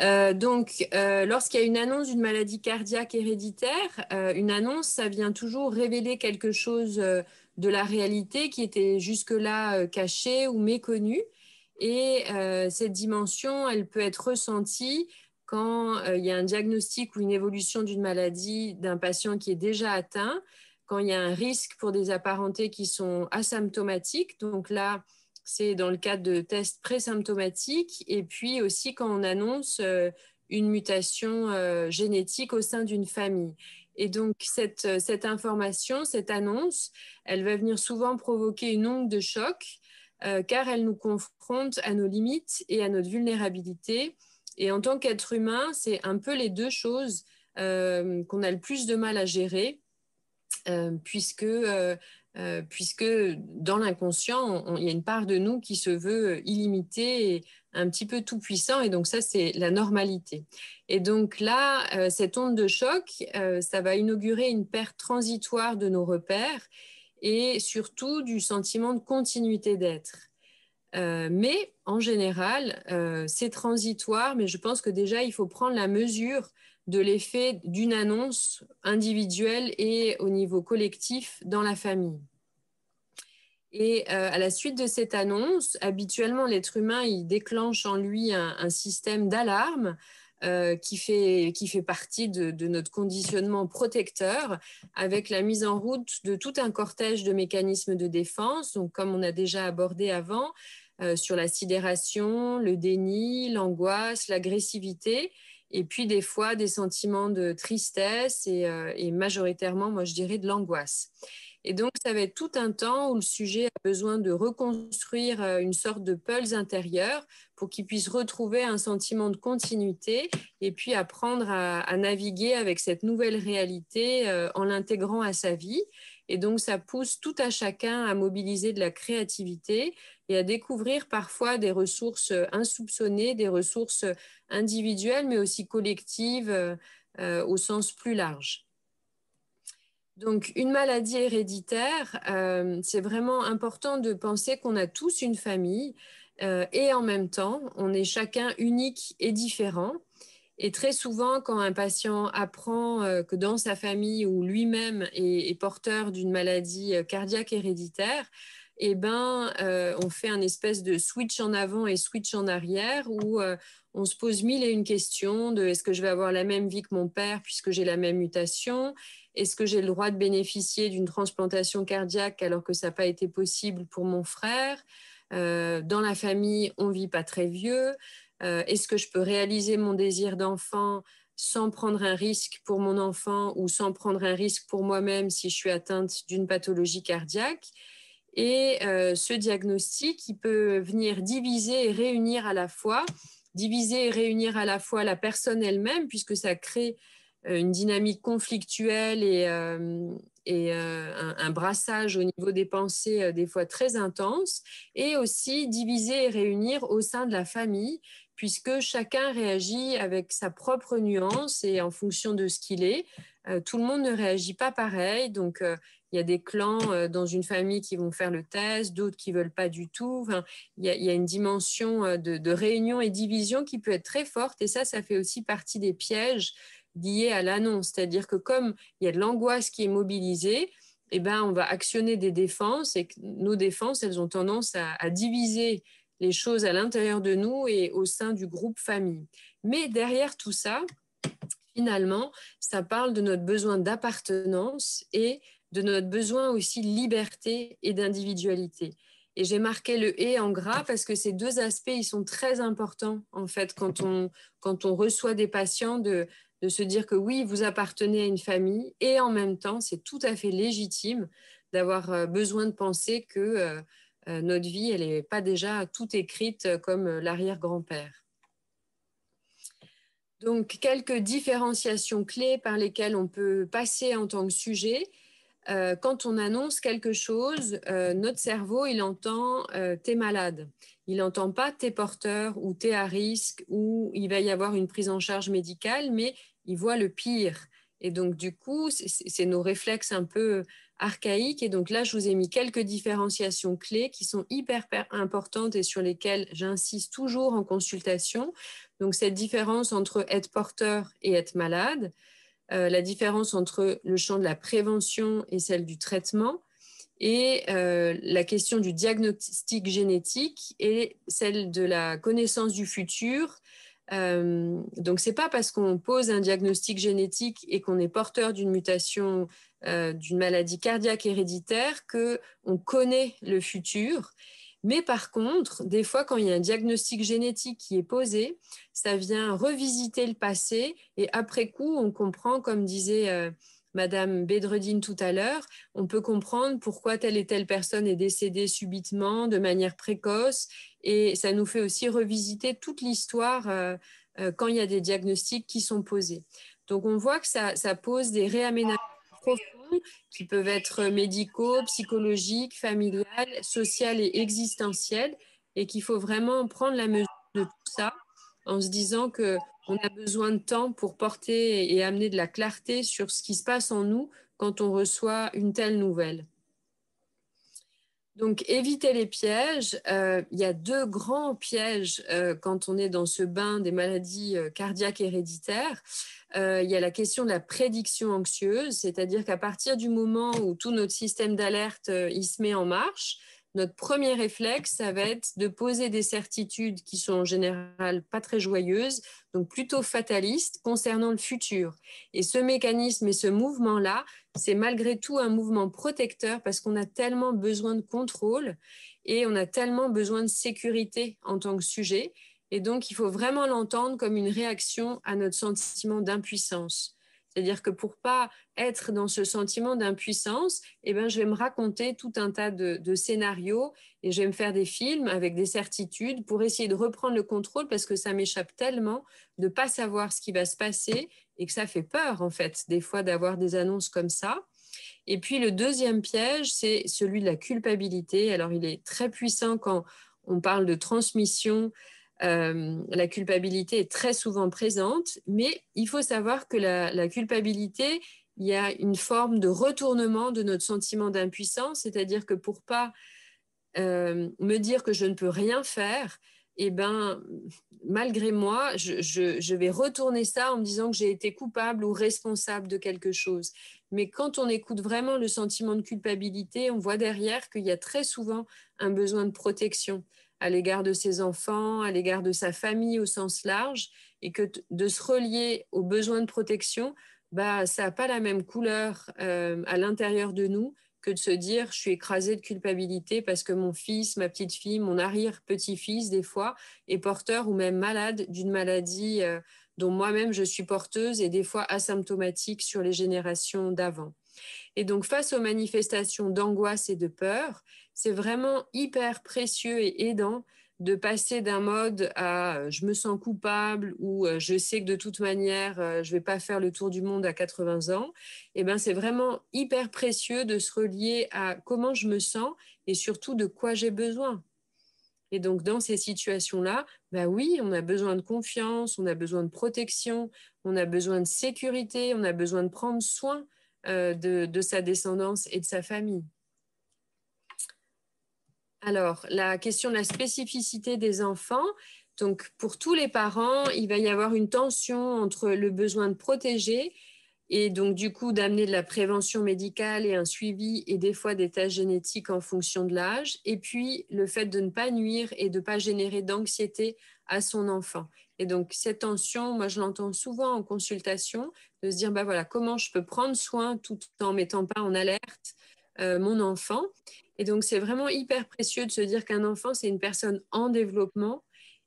Euh, donc, euh, lorsqu'il y a une annonce d'une maladie cardiaque héréditaire, une annonce, ça vient toujours révéler quelque chose de la réalité qui était jusque-là caché ou méconnu. Et euh, cette dimension, elle peut être ressentie quand euh, il y a un diagnostic ou une évolution d'une maladie d'un patient qui est déjà atteint, quand il y a un risque pour des apparentés qui sont asymptomatiques. Donc là, c'est dans le cadre de tests présymptomatiques. Et puis aussi quand on annonce euh, une mutation génétique au sein d'une famille. Et donc, cette, cette, information, cette annonce, elle va venir souvent provoquer une onde de choc euh, car elle nous confronte à nos limites et à notre vulnérabilité. Et en tant qu'être humain, c'est un peu les deux choses euh, qu'on a le plus de mal à gérer, euh, puisque, puisque dans l'inconscient, il y a une part de nous qui se veut illimitée et un petit peu tout puissant, et donc ça, c'est la normalité. Et donc là, cette onde de choc, ça va inaugurer une perte transitoire de nos repères et surtout du sentiment de continuité d'être. Euh, mais en général, euh, c'est transitoire, mais je pense que déjà, il faut prendre la mesure de l'effet d'une annonce individuelle et au niveau collectif dans la famille. Et euh, à la suite de cette annonce, habituellement, l'être humain, il déclenche en lui un système d'alarme euh, qui, fait, qui fait partie de, notre conditionnement protecteur avec la mise en route de tout un cortège de mécanismes de défense, donc comme on a déjà abordé avant, euh, sur la sidération, le déni, l'angoisse, l'agressivité, et puis des fois des sentiments de tristesse et, euh, et majoritairement, moi je dirais, de l'angoisse. Et donc, ça va être tout un temps où le sujet a besoin de reconstruire euh, une sorte de pulse intérieure pour qu'il puisse retrouver un sentiment de continuité et puis apprendre à, naviguer avec cette nouvelle réalité euh, en l'intégrant à sa vie. Et donc, ça pousse tout à chacun à mobiliser de la créativité et à découvrir parfois des ressources insoupçonnées, des ressources individuelles, mais aussi collectives euh, au sens plus large. Donc, une maladie héréditaire, euh, c'est vraiment important de penser qu'on a tous une famille euh, et en même temps, on est chacun unique et différent. Et très souvent, quand un patient apprend que dans sa famille ou lui-même est, porteur d'une maladie cardiaque héréditaire, eh ben, on fait un espèce de switch en avant et switch en arrière où on se pose mille et une questions de est-ce que je vais avoir la même vie que mon père puisque j'ai la même mutation? Est-ce que j'ai le droit de bénéficier d'une transplantation cardiaque alors que ça n'a pas été possible pour mon frère? Euh, Dans la famille, on vit pas très vieux. Euh, est-ce que je peux réaliser mon désir d'enfant sans prendre un risque pour mon enfant ou sans prendre un risque pour moi-même si je suis atteinte d'une pathologie cardiaque? Et euh, ce diagnostic, il peut venir diviser et réunir à la fois diviser et réunir à la fois la personne elle-même, puisque ça crée euh, une dynamique conflictuelle et, un, brassage au niveau des pensées des fois très intense, et aussi diviser et réunir au sein de la famille, puisque chacun réagit avec sa propre nuance et en fonction de ce qu'il est. tout le monde ne réagit pas pareil, donc il y a des clans euh, dans une famille qui vont faire le test, d'autres qui veulent pas du tout. il, y a, une dimension euh, de, réunion et division qui peut être très forte. Et ça, ça fait aussi partie des pièges liés à l'annonce. C'est-à-dire que comme il y a de l'angoisse qui est mobilisée, eh ben, on va actionner des défenses et nos défenses, elles ont tendance à diviser les choses à l'intérieur de nous et au sein du groupe famille. Mais derrière tout ça, finalement, ça parle de notre besoin d'appartenance et de notre besoin aussi de liberté et d'individualité. Et j'ai marqué le et en gras parce que ces deux aspects, ils sont très importants en fait quand on, quand on reçoit des patients de, de se dire que oui, vous appartenez à une famille et en même temps, c'est tout à fait légitime d'avoir euh, besoin de penser que euh, notre vie, elle n'est pas déjà toute écrite comme l'arrière-grand-père. Donc, quelques différenciations clés par lesquelles on peut passer en tant que sujet. Euh, quand on annonce quelque chose, euh, notre cerveau, il entend euh, t'es malade. Il n'entend pas t'es porteur ou t'es à risque ou il va y avoir une prise en charge médicale, mais il voit le pire. Et donc, du coup, c'est nos réflexes un peu archaïques. Et donc là, je vous ai mis quelques différenciations clés qui sont hyper importantes et sur lesquelles j'insiste toujours en consultation. Donc, cette différence entre être porteur et être malade, euh, la différence entre le champ de la prévention et celle du traitement, et euh, la question du diagnostic génétique et celle de la connaissance du futur. Euh, donc, ce n'est pas parce qu'on pose un diagnostic génétique et qu'on est porteur d'une mutation d'une maladie cardiaque héréditaire qu'on connaît le futur. Mais par contre, des fois, quand il y a un diagnostic génétique qui est posé, ça vient revisiter le passé et après coup, on comprend, comme disait euh, Madame Bedredine tout à l'heure, on peut comprendre pourquoi telle et telle personne est décédée subitement, de manière précoce, et ça nous fait aussi revisiter toute l'histoire euh, euh, quand il y a des diagnostics qui sont posés. Donc on voit que ça, ça pose des réaménagements profonds qui peuvent être médicaux, psychologiques, familiales, sociales et existentielles, et qu'il faut vraiment prendre la mesure de tout ça en se disant que on a besoin de temps pour porter et amener de la clarté sur ce qui se passe en nous quand on reçoit une telle nouvelle. Donc, éviter les pièges. Euh, il y a deux grands pièges euh, quand on est dans ce bain des maladies euh, cardiaques héréditaires. il y a la question de la prédiction anxieuse, c'est-à-dire qu'à partir du moment où tout notre système d'alerte il se met en marche, notre premier réflexe, ça va être de poser des certitudes qui sont en général pas très joyeuses, donc plutôt fatalistes concernant le futur. Et ce mécanisme et ce mouvement-là, c'est malgré tout un mouvement protecteur parce qu'on a tellement besoin de contrôle et on a tellement besoin de sécurité en tant que sujet. Et donc, il faut vraiment l'entendre comme une réaction à notre sentiment d'impuissance. C'est-à-dire que pour pas être dans ce sentiment d'impuissance, eh ben, je vais me raconter tout un tas de, scénarios et je vais me faire des films avec des certitudes pour essayer de reprendre le contrôle parce que ça m'échappe tellement de pas savoir ce qui va se passer et que ça fait peur, en fait, des fois d'avoir des annonces comme ça. Et puis le deuxième piège, c'est celui de la culpabilité. Alors il est très puissant quand on parle de transmission euh, la culpabilité est très souvent présente, mais il faut savoir que la, culpabilité, il y a une forme de retournement de notre sentiment d'impuissance, c'est-à-dire que pour pas euh, me dire que je ne peux rien faire, eh ben, malgré moi, je, vais retourner ça en me disant que j'ai été coupable ou responsable de quelque chose. Mais quand on écoute vraiment le sentiment de culpabilité, on voit derrière qu'il y a très souvent un besoin de protection à l'égard de ses enfants, à l'égard de sa famille au sens large, et que de se relier aux besoins de protection, bah, ça n'a pas la même couleur euh, à l'intérieur de nous que de se dire je suis écrasée de culpabilité parce que mon fils, ma petite fille, mon arrière-petit-fils, des fois, est porteur ou même malade d'une maladie euh, dont moi-même je suis porteuse et des fois asymptomatique sur les générations d'avant. Et donc, face aux manifestations d'angoisse et de peur, c'est vraiment hyper précieux et aidant de passer d'un mode à euh, je me sens coupable ou euh, je sais que de toute manière euh, je vais pas faire le tour du monde à 80 ans, et eh ben c'est vraiment hyper précieux de se relier à comment je me sens et surtout de quoi j'ai besoin. Et donc dans ces situations-là, bah oui, on a besoin de confiance, on a besoin de protection, on a besoin de sécurité, on a besoin de prendre soin de sa descendance et de sa famille. Alors, la question de la spécificité des enfants. Donc, pour tous les parents, il va y avoir une tension entre le besoin de protéger et donc, du coup, d'amener de la prévention médicale et un suivi et des fois des tests génétiques en fonction de l'âge. Et puis, le fait de ne pas nuire et de ne pas générer d'anxiété à son enfant. Et donc, cette tension, moi, je l'entends souvent en consultation, de se dire, bah voilà, comment je peux prendre soin tout en mettant pas en alerte euh, mon enfant. Et donc, c'est vraiment hyper précieux de se dire qu'un enfant, c'est une personne en développement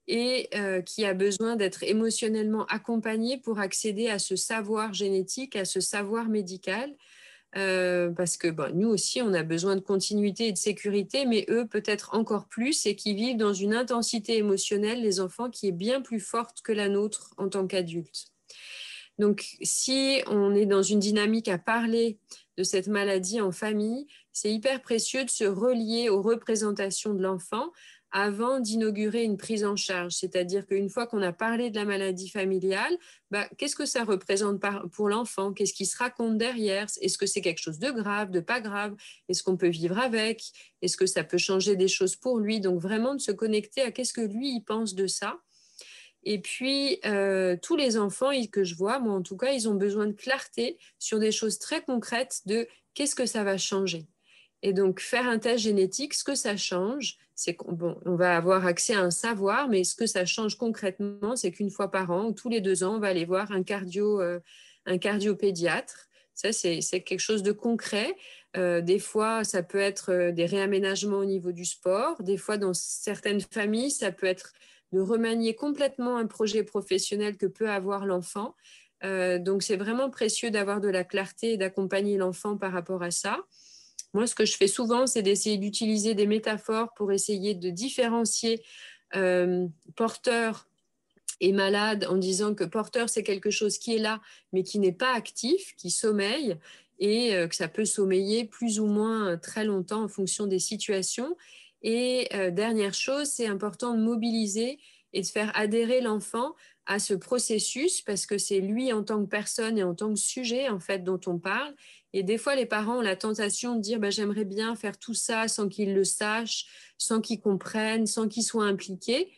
et euh, qui a besoin d'être émotionnellement accompagné pour accéder à ce savoir génétique, à ce savoir médical. Euh, parce que nous aussi, on a besoin de continuité et de sécurité, mais eux peut-être encore plus, et qui vivent dans une intensité émotionnelle, les enfants, qui est bien plus forte que la nôtre en tant qu'adultes. Donc, si on est dans une dynamique à parler de cette maladie en famille, c'est hyper précieux de se relier aux représentations de l'enfant avant d'inaugurer une prise en charge. C'est-à-dire qu'une fois qu'on a parlé de la maladie familiale, bah, qu'est-ce que ça représente pour l'enfant? Qu'est-ce qui se raconte derrière? Est-ce que c'est quelque chose de grave, de pas grave? Est-ce qu'on peut vivre avec? Est-ce que ça peut changer des choses pour lui? Donc vraiment de se connecter à qu'est-ce que lui, il pense de ça. Et puis, euh, tous les enfants que je vois, moi en tout cas, ils ont besoin de clarté sur des choses très concrètes de qu'est-ce que ça va changer. Et donc, faire un test génétique, ce que ça change, c'est qu'on on va avoir accès à un savoir, mais ce que ça change concrètement, c'est qu'une fois par an ou tous les deux ans, on va aller voir un, cardio, euh, un cardiopédiatre. Ça, c'est quelque chose de concret. Euh, des fois, ça peut être des réaménagements au niveau du sport. Des fois, dans certaines familles, ça peut être de remanier complètement un projet professionnel que peut avoir l'enfant. Euh, donc, c'est vraiment précieux d'avoir de la clarté et d'accompagner l'enfant par rapport à ça. Moi, ce que je fais souvent, c'est d'essayer d'utiliser des métaphores pour essayer de différencier euh, porteur et malade en disant que porteur, c'est quelque chose qui est là, mais qui n'est pas actif, qui sommeille, et euh, que ça peut sommeiller plus ou moins très longtemps en fonction des situations. Et euh, dernière chose, c'est important de mobiliser et de faire adhérer l'enfant à ce processus parce que c'est lui en tant que personne et en tant que sujet en fait dont on parle. Et des fois, les parents ont la tentation de dire bah, j'aimerais bien faire tout ça sans qu'ils le sachent, sans qu'ils comprennent, sans qu'ils soient impliqués.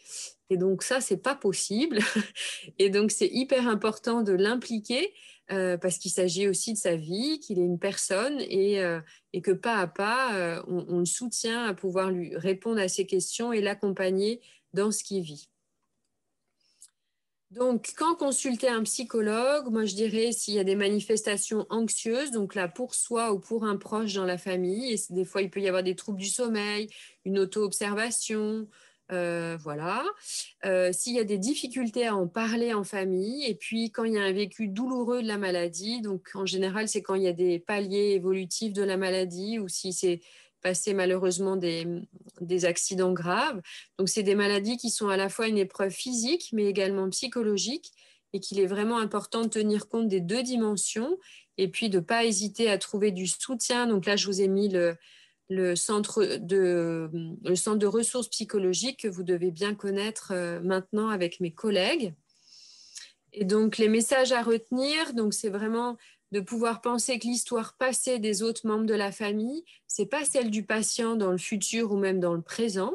Et donc ça, c'est pas possible. Et donc c'est hyper important de l'impliquer euh, parce qu'il s'agit aussi de sa vie, qu'il est une personne et, euh, que pas à pas, euh, on, le soutient à pouvoir lui répondre à ses questions et l'accompagner dans ce qu'il vit. Donc, quand consulter un psychologue, moi je dirais s'il y a des manifestations anxieuses, donc là pour soi ou pour un proche dans la famille, et des fois il peut y avoir des troubles du sommeil, une auto-observation, Euh, voilà. Euh, s'il y a des difficultés à en parler en famille, et puis quand il y a un vécu douloureux de la maladie, donc en général, c'est quand il y a des paliers évolutifs de la maladie ou si c'est passé malheureusement des, des accidents graves. Donc, c'est des maladies qui sont à la fois une épreuve physique, mais également psychologique, et qu'il est vraiment important de tenir compte des deux dimensions, et puis de ne pas hésiter à trouver du soutien. Donc là, je vous ai mis le, le centre de, le centre de ressources psychologiques que vous devez bien connaître euh, maintenant avec mes collègues. Et donc, les messages à retenir, donc c'est vraiment de pouvoir penser que l'histoire passée des autres membres de la famille, c'est pas celle du patient dans le futur ou même dans le présent,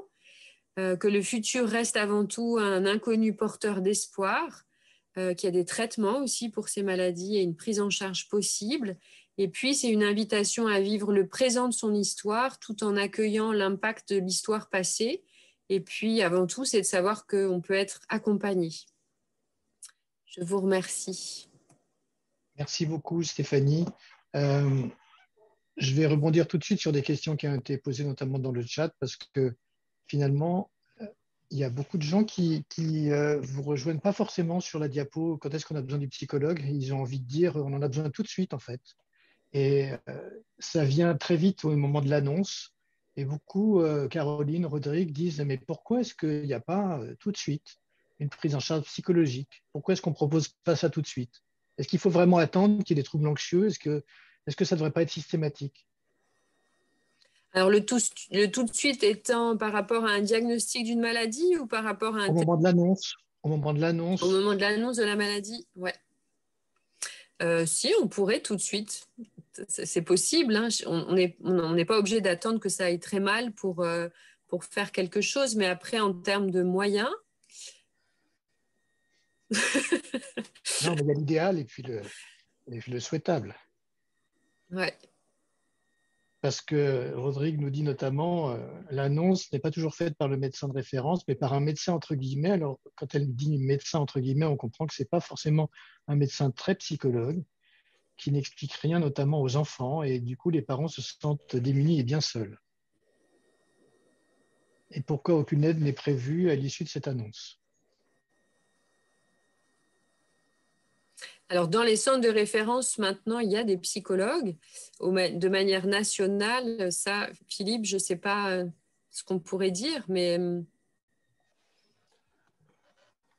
euh, que le futur reste avant tout un inconnu porteur d'espoir, euh, qu'il y a des traitements aussi pour ces maladies et une prise en charge possible, et puis, c'est une invitation à vivre le présent de son histoire tout en accueillant l'impact de l'histoire passée. Et puis, avant tout, c'est de savoir qu'on peut être accompagné. Je vous remercie. Merci beaucoup, Stéphanie. Euh, je vais rebondir tout de suite sur des questions qui ont été posées, notamment dans le chat, parce que finalement, euh, il y a beaucoup de gens qui ne euh, vous rejoignent pas forcément sur la diapo. Quand est-ce qu'on a besoin du psychologue? Ils ont envie de dire on en a besoin tout de suite, en fait. Et ça vient très vite au moment de l'annonce. Et beaucoup, Caroline, Rodrigue disent Mais pourquoi est-ce qu'il n'y a pas tout de suite une prise en charge psychologique? Pourquoi est-ce qu'on ne propose pas ça tout de suite? Est-ce qu'il faut vraiment attendre qu'il y ait des troubles anxieux? Est-ce que, est que ça ne devrait pas être systématique? Alors, le tout, le tout de suite étant par rapport à un diagnostic d'une maladie ou par rapport à un. Au moment de l'annonce. Au moment de l'annonce. Au moment de l'annonce de la maladie, ouais. si, on pourrait tout de suite c'est possible. Hein. On n'est pas obligé d'attendre que ça aille très mal pour, euh, pour faire quelque chose, mais après, en termes de moyens. non, mais il y a l'idéal et puis le, le souhaitable. Ouais. Parce que Rodrigue nous dit notamment, euh, l'annonce n'est pas toujours faite par le médecin de référence, mais par un médecin entre guillemets. Alors, quand elle dit médecin entre guillemets, on comprend que ce n'est pas forcément un médecin très psychologue qui n'explique rien notamment aux enfants et du coup les parents se sentent démunis et bien seuls. Et pourquoi aucune aide n'est prévue à l'issue de cette annonce? Alors, dans les centres de référence, maintenant, il y a des psychologues de manière nationale. Ça, Philippe, je ne sais pas euh, ce qu'on pourrait dire, mais euh,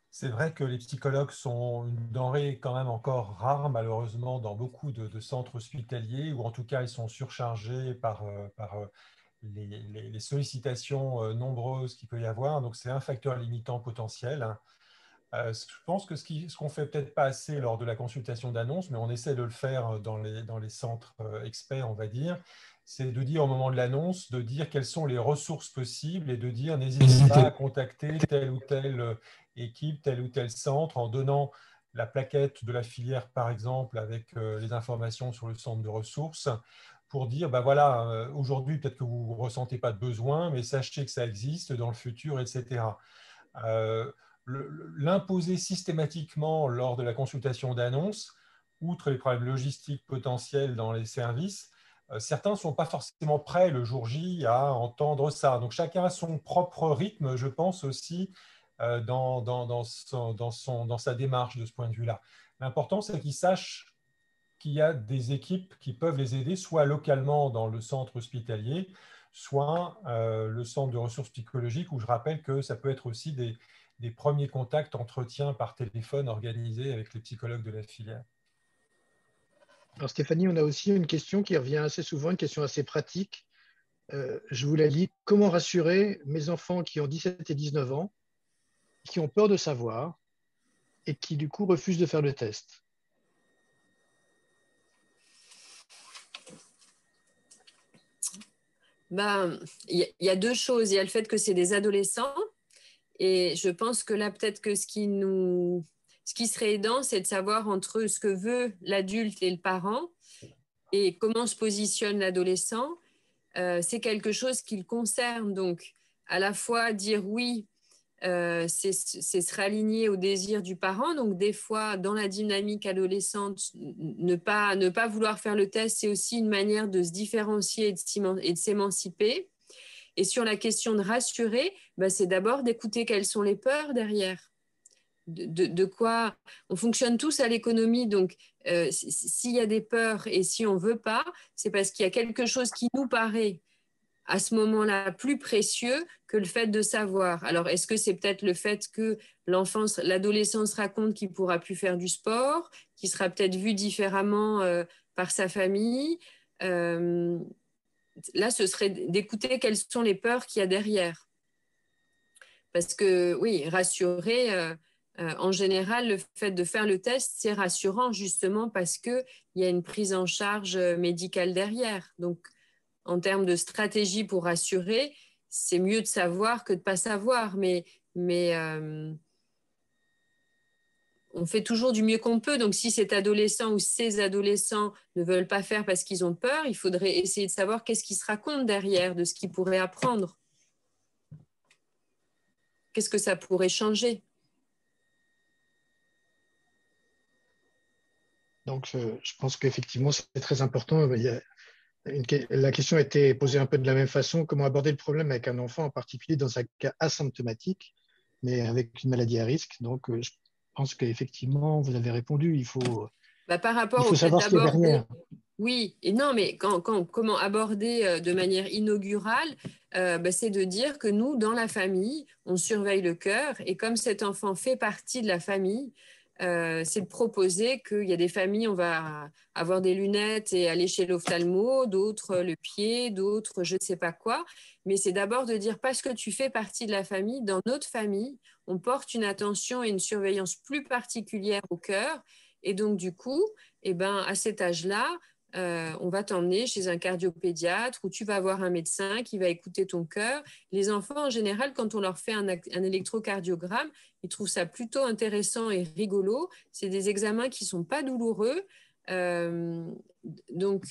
c'est vrai que les psychologues sont une denrée quand même encore rare, malheureusement, dans beaucoup de, centres hospitaliers, ou en tout cas, ils sont surchargés par, euh, par euh, les, sollicitations nombreuses qu'il peut y avoir. Donc, c'est un facteur limitant potentiel. Je pense que ce qu'on ne fait peut-être pas assez lors de la consultation d'annonce, mais on essaie de le faire dans les, dans les centres experts, on va dire, c'est de dire au moment de l'annonce, de dire quelles sont les ressources possibles et de dire n'hésitez pas à contacter telle ou telle équipe, tel ou tel centre, en donnant la plaquette de la filière, par exemple, avec euh, les informations sur le centre de ressources, pour dire, bah voilà, euh, aujourd'hui, peut-être que vous ne ressentez pas de besoin, mais sachez que ça existe dans le futur, etc. Euh, l'imposer systématiquement lors de la consultation d'annonce, outre les problèmes logistiques potentiels dans les services, certains ne sont pas forcément prêts le jour J à entendre ça. Donc chacun a son propre rythme, je pense aussi, euh, dans, dans, dans, son, dans, sa démarche de ce point de vue-là. L'important, c'est qu'ils sachent qu'il y a des équipes qui peuvent les aider, soit localement dans le centre hospitalier, soit euh, le centre de ressources psychologiques, où je rappelle que ça peut être aussi des, des premiers contacts, entretiens par téléphone organisés avec les psychologues de la filière. Alors Stéphanie, on a aussi une question qui revient assez souvent, une question assez pratique. Euh, je vous la lis. Comment rassurer mes enfants qui ont 17 et 19 ans qui ont peur de savoir et qui du coup refusent de faire le test? Ben, Il y, a deux choses. Il y a le fait que c'est des adolescents. Et je pense que là, peut-être que ce qui, nous, ce qui serait aidant, c'est de savoir entre ce que veut l'adulte et le parent et comment se positionne l'adolescent. Euh, c'est quelque chose qui le concerne. Donc, à la fois dire oui, euh, c'est se réaligner au désir du parent. Donc, des fois, dans la dynamique adolescente, ne pas, ne pas vouloir faire le test, c'est aussi une manière de se différencier et de s'émanciper. Et sur la question de rassurer, bah, c'est d'abord d'écouter quelles sont les peurs derrière. De, quoi on fonctionne tous à l'économie, donc euh, s'il y a des peurs et si on veut pas, c'est parce qu'il y a quelque chose qui nous paraît à ce moment-là plus précieux que le fait de savoir. Alors, est-ce que c'est peut-être le fait que l'enfance, l'adolescence raconte qu'il pourra plus faire du sport, qui sera peut-être vu différemment euh, par sa famille euh, Là, ce serait d'écouter quelles sont les peurs qu'il y a derrière. Parce que, oui, rassurer, euh, en général, le fait de faire le test, c'est rassurant justement parce qu'il y a une prise en charge médicale derrière. Donc, en termes de stratégie pour rassurer, c'est mieux de savoir que de ne pas savoir. Mais, mais euh, on fait toujours du mieux qu'on peut. Donc, si cet adolescent ou ces adolescents ne veulent pas faire parce qu'ils ont peur, il faudrait essayer de savoir qu'est-ce qui se raconte derrière, de ce qu'ils pourraient apprendre. Qu'est-ce que ça pourrait changer? Donc, je, pense qu'effectivement, c'est très important. La question a été posée un peu de la même façon. Comment aborder le problème avec un enfant, en particulier dans un cas asymptomatique, mais avec une maladie à risque? Donc, euh, je pense qu'effectivement, vous avez répondu. Il faut, bah, par rapport il faut savoir ce qu'il y a derrière. Oui, et non, mais quand, comment aborder euh, de manière inaugurale euh, bah, C'est de dire que nous, dans la famille, on surveille le cœur, et comme cet enfant fait partie de la famille, euh, c'est de proposer qu'il y a des familles, on va avoir des lunettes et aller chez l'ophtalmo, d'autres le pied, d'autres je ne sais pas quoi. Mais c'est d'abord de dire parce que tu fais partie de la famille, dans notre famille, on porte une attention et une surveillance plus particulière au cœur. Et donc, du coup, eh ben, à cet âge-là, euh, on va t'emmener chez un cardiopédiatre ou tu vas avoir un médecin qui va écouter ton cœur. Les enfants, en général, quand on leur fait un, électrocardiogramme, ils trouvent ça plutôt intéressant et rigolo. C'est des examens qui sont pas douloureux. Euh, donc,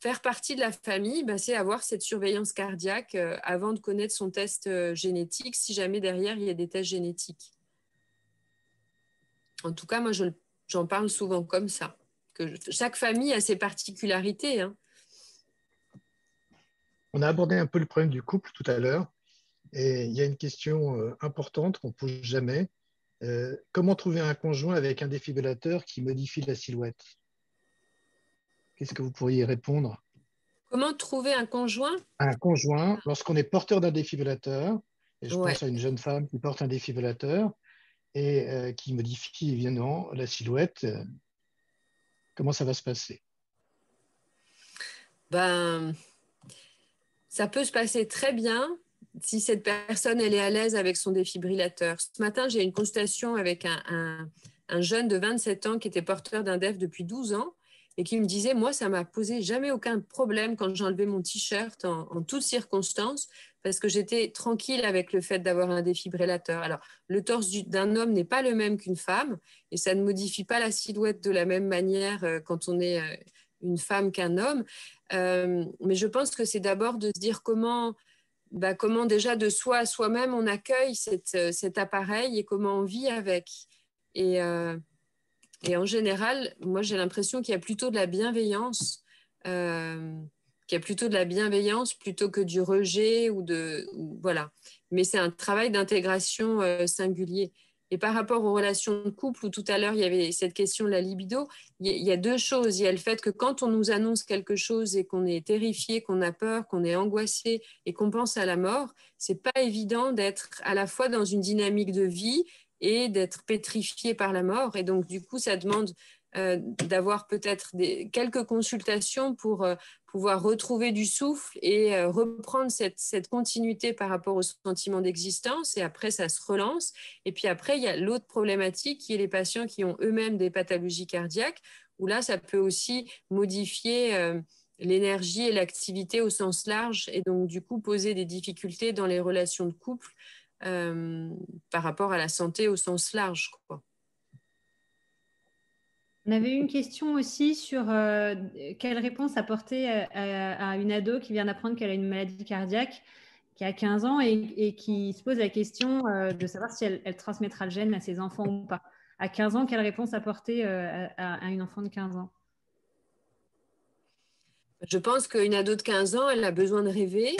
faire partie de la famille, bah, c'est avoir cette surveillance cardiaque euh, avant de connaître son test génétique, si jamais derrière il y a des tests génétiques. En tout cas, moi, j'en parle souvent comme ça que chaque famille a ses particularités. Hein. On a abordé un peu le problème du couple tout à l'heure. Et il y a une question euh, importante qu'on ne pose jamais. Euh, comment trouver un conjoint avec un défibrillateur qui modifie la silhouette? Qu'est-ce que vous pourriez répondre? Comment trouver un conjoint? Un conjoint, lorsqu'on est porteur d'un défibrillateur, et je pense à une jeune femme qui porte un défibrillateur et euh, qui modifie évidemment la silhouette Comment ça va se passer? Ben, Ça peut se passer très bien si cette personne elle est à l'aise avec son défibrillateur. Ce matin, j'ai une consultation avec un, jeune de 27 ans qui était porteur d'un DEF depuis 12 ans et qui me disait, moi, ça m'a posé jamais aucun problème quand j'enlevais mon t-shirt en, toutes circonstances parce que j'étais tranquille avec le fait d'avoir un défibrillateur. Alors, le torse d'un homme n'est pas le même qu'une femme et ça ne modifie pas la silhouette de la même manière euh, quand on est euh, une femme qu'un homme. Euh, mais je pense que c'est d'abord de se dire comment, bah, comment déjà de soi à soi-même on accueille cet appareil et comment on vit avec. Et, et en général, moi j'ai l'impression qu'il y a plutôt de la bienveillance qui a plutôt de la bienveillance plutôt que du rejet ou de voilà. Mais c'est un travail d'intégration euh, singulier. Et par rapport aux relations de couple, où tout à l'heure il y avait cette question de la libido, il y, a deux choses. Il y a le fait que quand on nous annonce quelque chose et qu'on est terrifié, qu'on a peur, qu'on est angoissé et qu'on pense à la mort, c'est pas évident d'être à la fois dans une dynamique de vie et d'être pétrifié par la mort. Et donc du coup, ça demande euh, d'avoir peut-être quelques consultations pour euh, pouvoir retrouver du souffle et euh, reprendre cette, cette, continuité par rapport au sentiment d'existence. Et après, ça se relance. Et puis après, il y a l'autre problématique qui est les patients qui ont eux-mêmes des pathologies cardiaques, où là, ça peut aussi modifier l'énergie et l'activité au sens large et donc du coup poser des difficultés dans les relations de couple par rapport à la santé au sens large. Quoi. On avait une question aussi sur euh, quelle réponse apporter à, à, une ado qui vient d'apprendre qu'elle a une maladie cardiaque, qui a 15 ans et, qui se pose la question euh, de savoir si elle, transmettra le gène à ses enfants ou pas. À 15 ans, quelle réponse apporter euh, à, une enfant de 15 ans? Je pense qu'une ado de 15 ans, elle a besoin de rêver.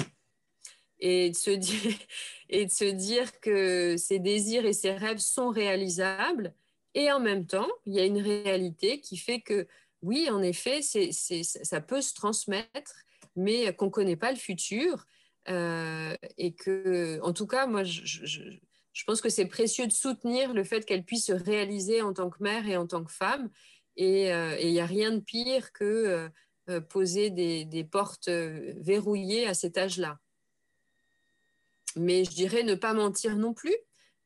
Et de, se dire, et de se dire que ses désirs et ses rêves sont réalisables. Et en même temps, il y a une réalité qui fait que, oui, en effet, c'est, ça peut se transmettre, mais qu'on ne connaît pas le futur. Euh, et que, en tout cas, moi, je, je pense que c'est précieux de soutenir le fait qu'elle puisse se réaliser en tant que mère et en tant que femme. Et euh, il n'y a rien de pire que euh, euh, poser des, portes verrouillées à cet âge-là. Mais je dirais ne pas mentir non plus,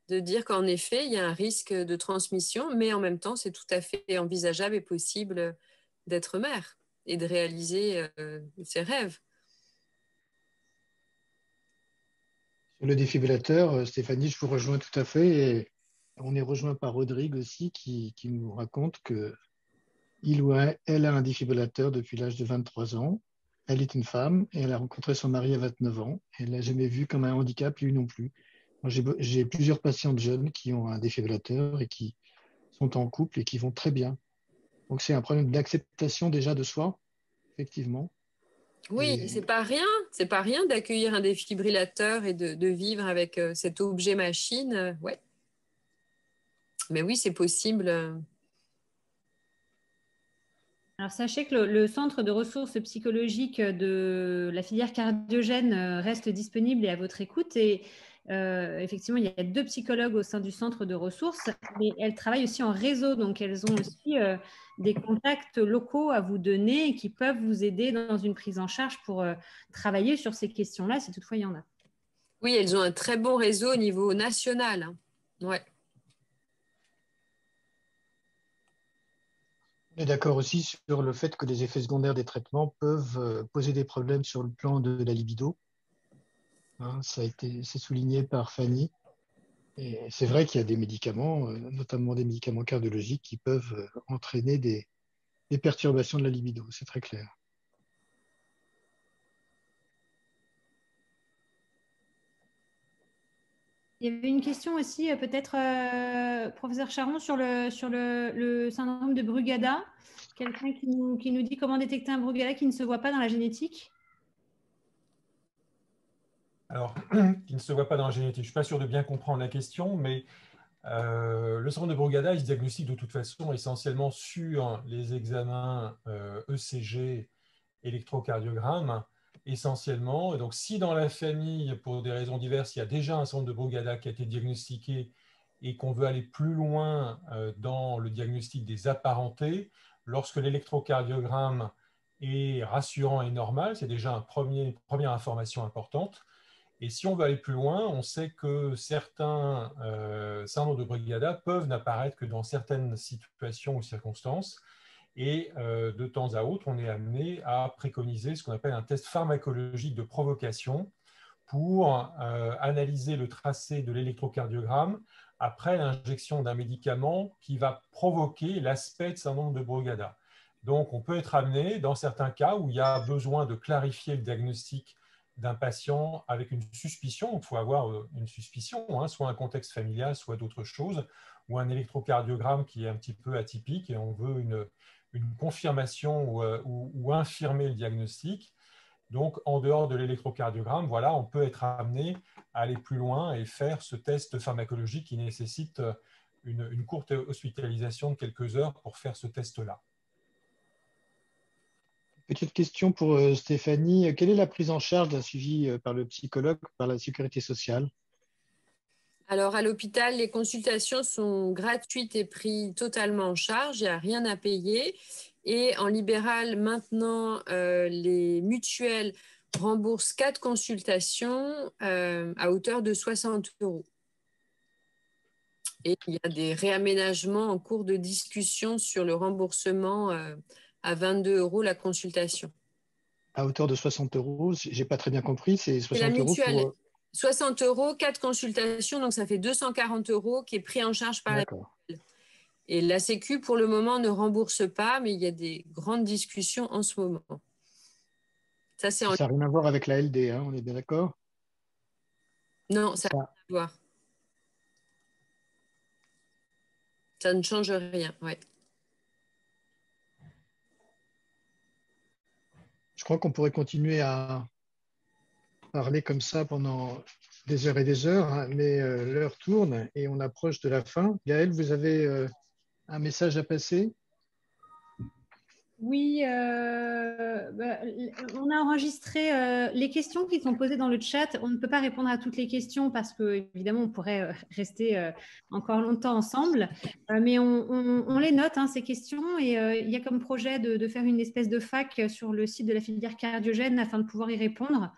de dire qu'en effet, il y a un risque de transmission, mais en même temps, c'est tout à fait envisageable et possible d'être mère et de réaliser ses rêves. Sur le défibrillateur, Stéphanie, je vous rejoins tout à fait. Et on est rejoint par Rodrigue aussi qui, qui nous raconte que il ou elle a un défibrillateur depuis l'âge de 23 ans. Elle est une femme et elle a rencontré son mari à 29 ans. Elle l'a jamais vu comme un handicap, lui non plus. J'ai plusieurs patientes jeunes qui ont un défibrillateur et qui sont en couple et qui vont très bien. Donc c'est un problème d'acceptation déjà de soi, effectivement. Oui, c'est pas rien, c'est pas rien d'accueillir un défibrillateur et de, vivre avec euh, cet objet machine, euh, ouais. Mais oui, c'est possible. Alors sachez que le, centre de ressources psychologiques de la filière cardiogène euh, reste disponible et à votre écoute. Et euh, effectivement, il y a deux psychologues au sein du centre de ressources, mais elles travaillent aussi en réseau, donc elles ont aussi euh, des contacts locaux à vous donner qui peuvent vous aider dans une prise en charge pour travailler sur ces questions-là, si toutefois il y en a. Oui, elles ont un très bon réseau au niveau national. Hein. Ouais. Est d'accord aussi sur le fait que les effets secondaires des traitements peuvent euh, poser des problèmes sur le plan de la libido. Hein, ça a été c'est souligné par Fanny. Et c'est vrai qu'il y a des médicaments, euh, notamment des médicaments cardiologiques, qui peuvent euh, entraîner des, des perturbations de la libido. C'est très clair. Il y avait une question aussi, euh, peut-être, euh, professeur Charon, sur le, sur le, syndrome de Brugada. Quelqu'un qui nous, qui nous dit comment détecter un Brugada qui ne se voit pas dans la génétique? Alors, qui ne se voit pas dans la génétique, je ne suis pas sûr de bien comprendre la question, mais euh, le syndrome de Brugada, il se diagnostique de toute façon essentiellement sur les examens ECG, e électrocardiogramme essentiellement. donc, si dans la famille, pour des raisons diverses, il y a déjà un centre de Brugada qui a été diagnostiqué et qu'on veut aller plus loin euh, dans le diagnostic des apparentés, lorsque l'électrocardiogramme est rassurant et normal, c'est déjà un premier, une première information importante. Et si on veut aller plus loin, on sait que certains euh, syndromes de Brugada peuvent n'apparaître que dans certaines situations ou circonstances. Et euh, de temps à autre, on est amené à préconiser ce qu'on appelle un test pharmacologique de provocation pour euh, analyser le tracé de l'électrocardiogramme après l'injection d'un médicament qui va provoquer l'aspect de syndrome de Brugada. Donc, on peut être amené, dans certains cas où il y a besoin de clarifier le diagnostic d'un patient avec une suspicion, il faut avoir euh, une suspicion, hein, soit un contexte familial, soit d'autres choses, ou un électrocardiogramme qui est un petit peu atypique et on veut une, une confirmation euh, ou, infirmer le diagnostic. Donc, en dehors de l'électrocardiogramme, voilà, on peut être amené à aller plus loin et faire ce test pharmacologique qui nécessite euh, une, une courte hospitalisation de quelques heures pour faire ce test-là. Petite question pour euh, Stéphanie. Quelle est la prise en charge d'un suivi par le psychologue, par la sécurité sociale? Alors, à l'hôpital, les consultations sont gratuites et prises totalement en charge. Il n'y a rien à payer. Et en libéral, maintenant, euh, les mutuelles remboursent quatre consultations euh, à hauteur de 60 euros. Et il y a des réaménagements en cours de discussion sur le remboursement euh, à 22 euros la consultation. À hauteur de 60 euros, j'ai pas très bien compris, c'est 60 euros pour 60 euros, 4 consultations, donc ça fait 240 euros qui est pris en charge par la Et la Sécu, pour le moment, ne rembourse pas, mais il y a des grandes discussions en ce moment. Ça, n'a rien à voir avec la LD, hein, on est bien d'accord? Non, ça n'a rien à voir. Ça ne change rien, ouais. Je crois qu'on pourrait continuer à, parler comme ça pendant des heures et des heures, hein, mais euh, l'heure tourne et on approche de la fin. Gaëlle, vous avez euh, un message à passer? Oui, euh, bah, on a enregistré les questions qui sont posées dans le chat. On ne peut pas répondre à toutes les questions parce que, évidemment, on pourrait rester encore longtemps ensemble. mais on, les note, hein, ces questions. Et il y a comme projet de, faire une espèce de fac sur le site de la filière cardiogène afin de pouvoir y répondre.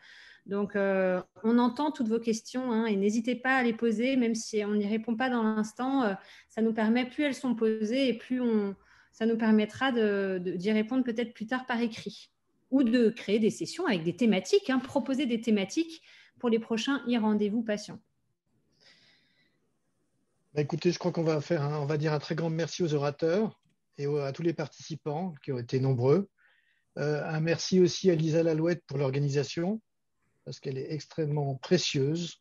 Donc, on entend toutes vos questions hein, et n'hésitez pas à les poser, même si on n'y répond pas dans l'instant. ça nous permet, plus elles sont posées et plus on ça nous permettra d'y répondre peut-être plus tard par écrit ou de créer des sessions avec des thématiques, hein, proposer des thématiques pour les prochains e-rendez-vous patients. Bah, écoutez, je crois qu'on va faire, on va dire un très grand merci aux orateurs et à tous les participants qui ont été nombreux. Euh, un merci aussi à Lisa Lalouette pour l'organisation, parce qu'elle est extrêmement précieuse.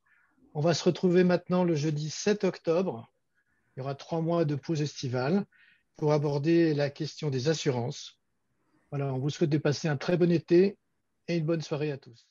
On va se retrouver maintenant le jeudi 7 octobre. Il y aura trois mois de pause estivale pour aborder la question des assurances. Voilà, on vous souhaite de passer un très bon été et une bonne soirée à tous.